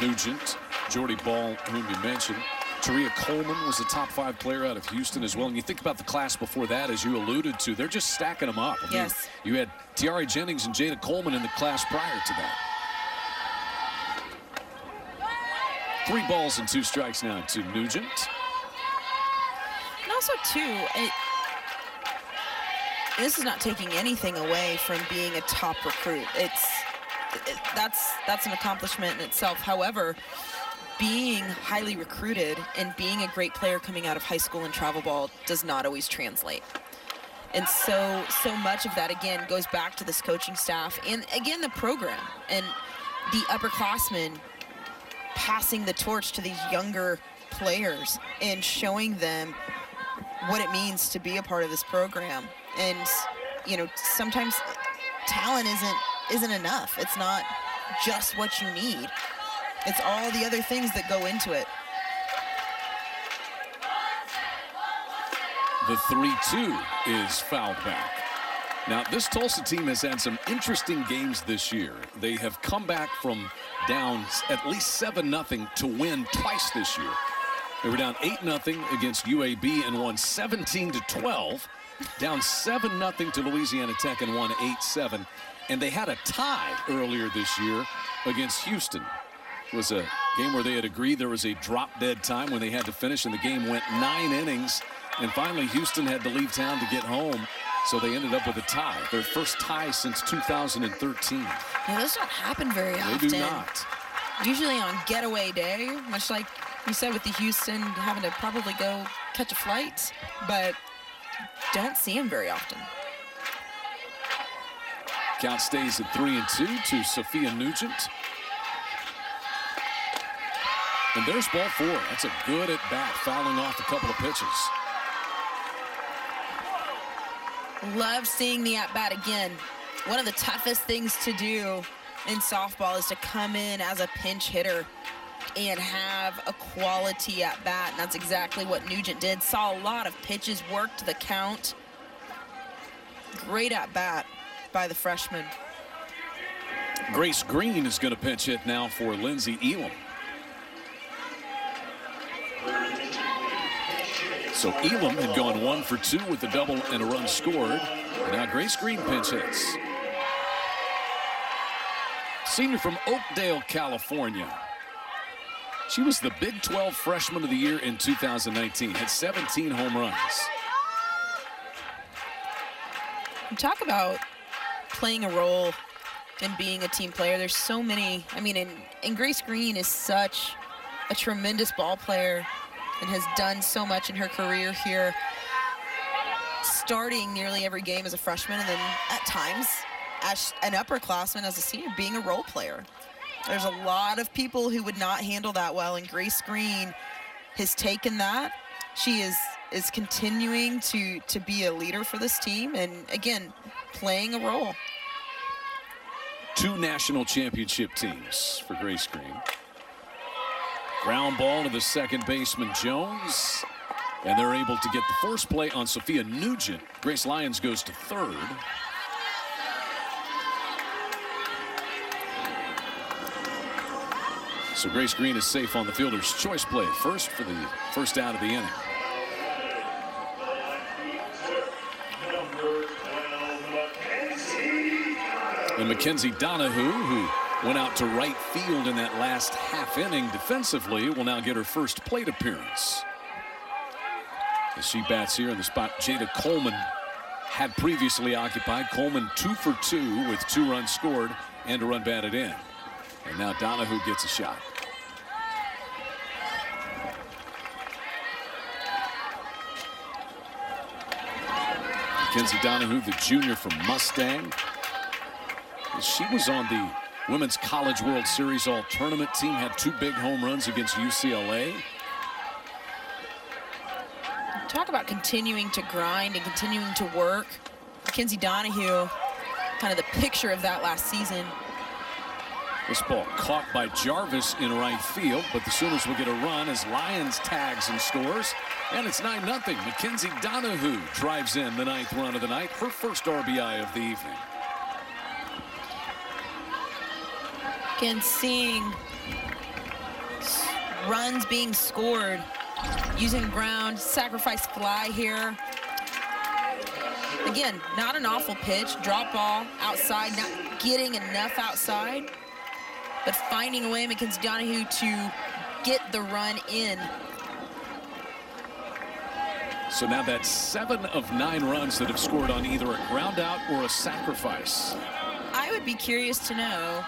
Nugent, Jordy Bahl, whom you mentioned. Taria Coleman was a top five player out of Houston as well. And you think about the class before that, as you alluded to, they're just stacking them up. I mean, Yes. You had Tiare Jennings and Jayda Coleman in the class prior to that. Three balls and two strikes now to Nugent. And also, too, it, this is not taking anything away from being a top recruit. It's it, that's that's an accomplishment in itself. However, being highly recruited and being a great player coming out of high school and travel ball does not always translate. And so so much of that again goes back to this coaching staff and again the program and the upperclassmen passing the torch to these younger players and showing them what it means to be a part of this program. And you know, sometimes talent isn't isn't enough. It's not just what you need. It's all the other things that go into it. The 3-2 is fouled back. Now, this Tulsa team has had some interesting games this year. They have come back from down at least 7-0 to win twice this year. They were down 8-0 against UAB and won 17 to 12. Down 7-0 to Louisiana Tech and won 8-7. And they had a tie earlier this year against Houston. It was a game where they had agreed there was a drop dead time when they had to finish, and the game went nine innings. And finally, Houston had to leave town to get home. So they ended up with a tie, their first tie since 2013. Yeah, those don't happen very They often. do not. Usually on getaway day, much like you said with the Houston having to probably go catch a flight, but don't see them very often. Count stays at three and two to Sophia Nugent. And there's ball four. That's a good at bat, fouling off a couple of pitches. Love seeing the at bat again. One of the toughest things to do in softball is to come in as a pinch hitter and have a quality at bat. And that's exactly what Nugent did. Saw a lot of pitches, worked the count. Great at bat by the freshman. Grace Green is going to pinch hit now for Lynnsey Elam. So Elam had gone one for two with a double and a run scored. And now Grace Green pinch hits. Senior from Oakdale, California. She was the Big 12 Freshman of the Year in 2019. Had 17 home runs. Talk about playing a role and being a team player. There's so many. I mean, and, and Grace Green is such a tremendous ball player and has done so much in her career here, starting nearly every game as a freshman and then at times as an upperclassman as a senior being a role player. There's a lot of people who would not handle that well, and Grace Green has taken that. She is is continuing to to be a leader for this team, and again, playing a role. Two national championship teams for Grace Green. Ground ball to the second baseman Jones. And they're able to get the first play on Sophia Nugent. Grace Lyons goes to third. So Grace Green is safe on the fielder's choice play first for the first out of the inning. And Mackenzie Donahue, who went out to right field in that last half inning defensively, will now get her first plate appearance. As she bats here in the spot Jayda Coleman had previously occupied. Coleman two for two with two runs scored and a run batted in. And now Donahue gets a shot. Mackenzie Donahue, the junior from Mustang. She was on the Women's College World Series All Tournament team, had two big home runs against UCLA. talk about continuing to grind and continuing to work. Mackenzie Donahue, kind of the picture of that last season. This ball caught by Jarvis in right field, but the Sooners will get a run as Lyons tags and scores. And it's 9 0. Mackenzie Donahue drives in the ninth run of the night, her first RBI of the evening. Again, seeing runs being scored using ground, sacrifice fly here. Again, not an awful pitch, drop ball outside, not getting enough outside, but finding a way, Mackenzie Donihoo, to get the run in. So now that's seven of nine runs that have scored on either a ground out or a sacrifice. I would be curious to know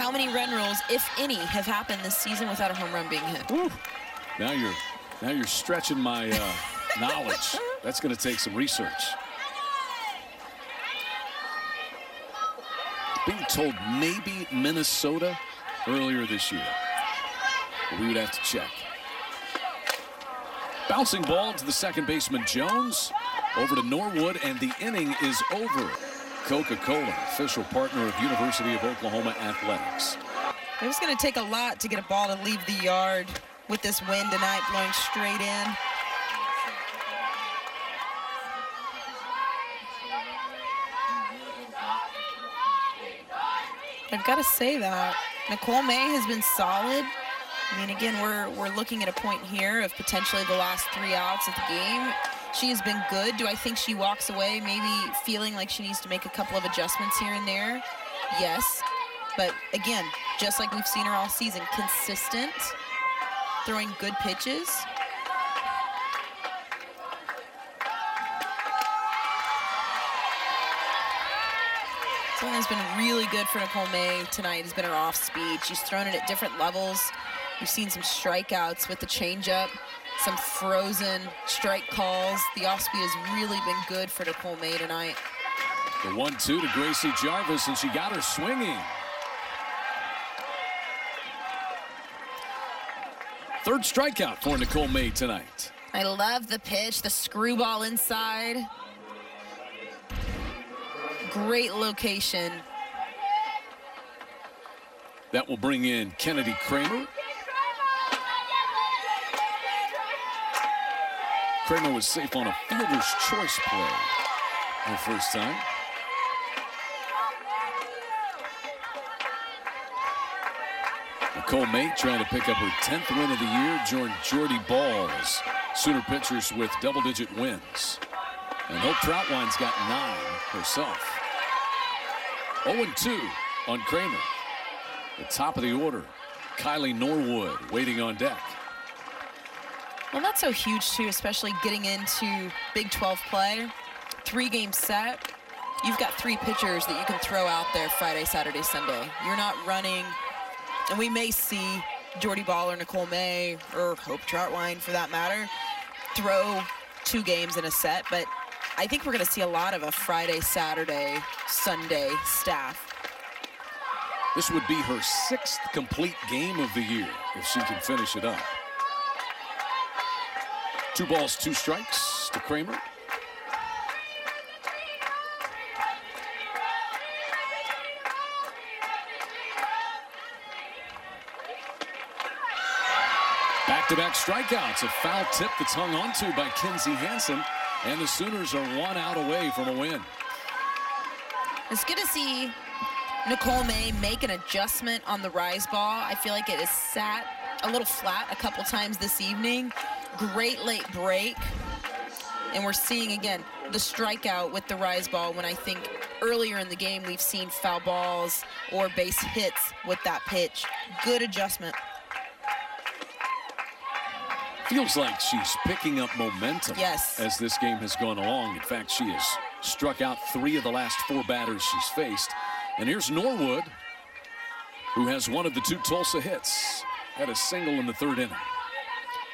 how many run rolls, if any, have happened this season without a home run being hit. Woo. Now you're now you're stretching my uh, *laughs* knowledge. That's going to take some research. Being told maybe Minnesota earlier this year. We would have to check. Bouncing ball to the second baseman Jones. Over to Norwood, and the inning is over. Coca-Cola, official partner of University of Oklahoma Athletics. It was going to take a lot to get a ball to leave the yard with this wind tonight blowing straight in. I've got to say that. Nicole May has been solid. I mean, again, we're, we're looking at a point here of potentially the last three outs of the game. She has been good. Do I think she walks away maybe feeling like she needs to make a couple of adjustments here and there? Yes. But again, just like we've seen her all season, consistent, throwing good pitches. Something that's been really good for Nicole May tonight has been her off speed. She's thrown it at different levels. We've seen some strikeouts with the changeup, some frozen strike calls. The off speed has really been good for Nicole May tonight. The one-two to Gracie Jarvis, and she got her swinging. Third strikeout for Nicole May tonight. I love the pitch, the screwball inside. Great location. That will bring in Kennedy Kramer. Kramer was safe on a fielder's choice play her first time. Nicole May trying to pick up her 10th win of the year. Joined Jordy Bahl's. Sooner pitchers with double-digit wins. And Hope Trautwein's got nine herself. 0-2 on Kramer. The top of the order. Kylie Norwood waiting on deck. Well, that's so huge, too, especially getting into Big 12 play. Three-game set. You've got three pitchers that you can throw out there Friday, Saturday, Sunday. You're not running, and we may see Jordy Bahl or Nicole May or Hope Trautwein for that matter, throw two games in a set, but I think we're going to see a lot of a Friday, Saturday, Sunday staff. This would be her sixth complete game of the year if she can finish it up. Two balls, two strikes to Kramer. Back-to-back strikeouts, a foul tip that's hung onto by Kinzie Hansen, and the Sooners are one out away from a win. It's good to see Nicole May make an adjustment on the rise ball. I feel like it has sat a little flat a couple times this evening. Great late break. And we're seeing, again, the strikeout with the rise ball when I think earlier in the game we've seen foul balls or base hits with that pitch. Good adjustment. Feels like she's picking up momentum yes. as this game has gone along. In fact, she has struck out three of the last four batters she's faced. And here's Norwood, who has one of the two Tulsa hits. Had a single in the third inning.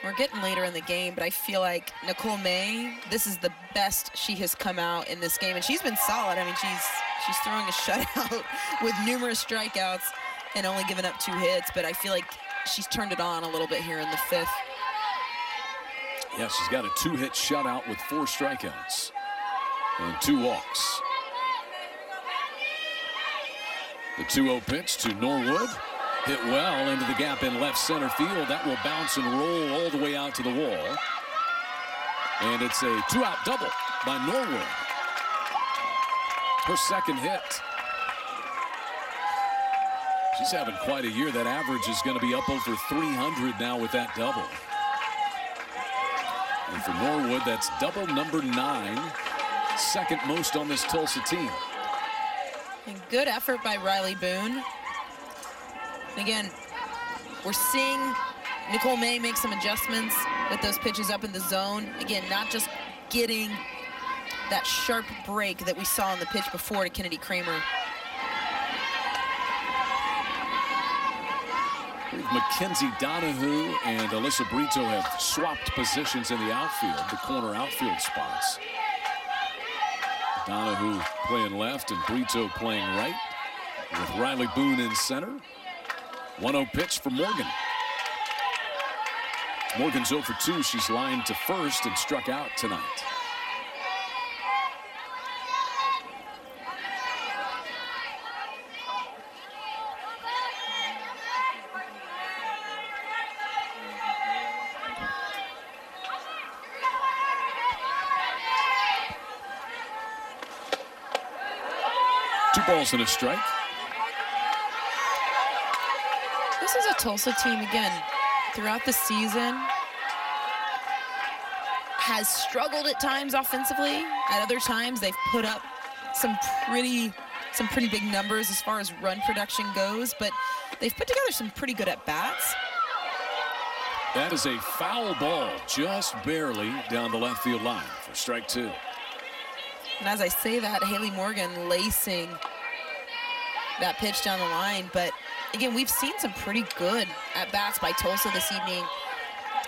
We're getting later in the game, but I feel like Nicole May, this is the best she has come out in this game. And she's been solid. I mean, she's she's throwing a *laughs* shutout with numerous strikeouts and only giving up two hits. But I feel like she's turned it on a little bit here in the fifth. Yes, she's got a two-hit shutout with four strikeouts and two walks. The 2-0 pitch to Norwood. Hit well into the gap in left center field. That will bounce and roll all the way out to the wall. And it's a two-out double by Norwood. Her second hit. She's having quite a year. That average is going to be up over 300 now with that double. And for Norwood, that's double number nine, second most on this Tulsa team. And good effort by Rylie Boone. Again, we're seeing Nicole May make some adjustments with those pitches up in the zone. Again, not just getting that sharp break that we saw on the pitch before to Kennedy Kramer. Mackenzie Donihoo and Alyssa Brito have swapped positions in the outfield, the corner outfield spots. Donihoo playing left and Brito playing right with Rylie Boone in center. 1-0 pitch for Morgan. Morgan's 0 for 2. She's lined to first and struck out tonight. Two balls and a strike. This is a Tulsa team, again, throughout the season, has struggled at times offensively. At other times, they've put up some pretty some pretty big numbers as far as run production goes, but they've put together some pretty good at-bats. That is a foul ball, just barely down the left field line for strike two. And as I say that, Haley Morgan lacing that pitch down the line. But again, we've seen some pretty good at-bats by Tulsa this evening.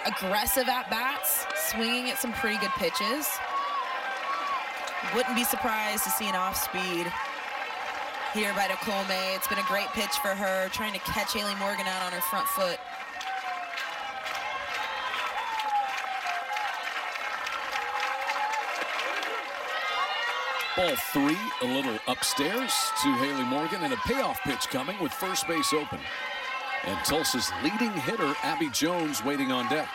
Aggressive at-bats, swinging at some pretty good pitches. Wouldn't be surprised to see an off-speed here by Nicole May. It's been a great pitch for her, trying to catch Haley Morgan out on her front foot. Ball three, a little upstairs to Haley Morgan, and a payoff pitch coming with first base open. And Tulsa's leading hitter, Abby Jones, waiting on deck.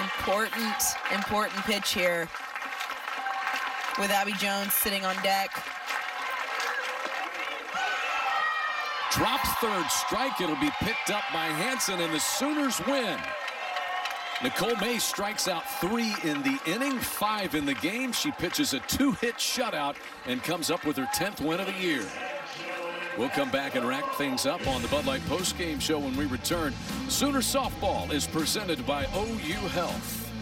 Important, important pitch here with Abby Jones sitting on deck. Drops third strike. It'll be picked up by Hansen, and the Sooners win. Nicole May strikes out three in the inning, five in the game. She pitches a two-hit shutout and comes up with her 10th win of the year. We'll come back and wrap things up on the Bud Light postgame show when we return. Sooner Softball is presented by OU Health.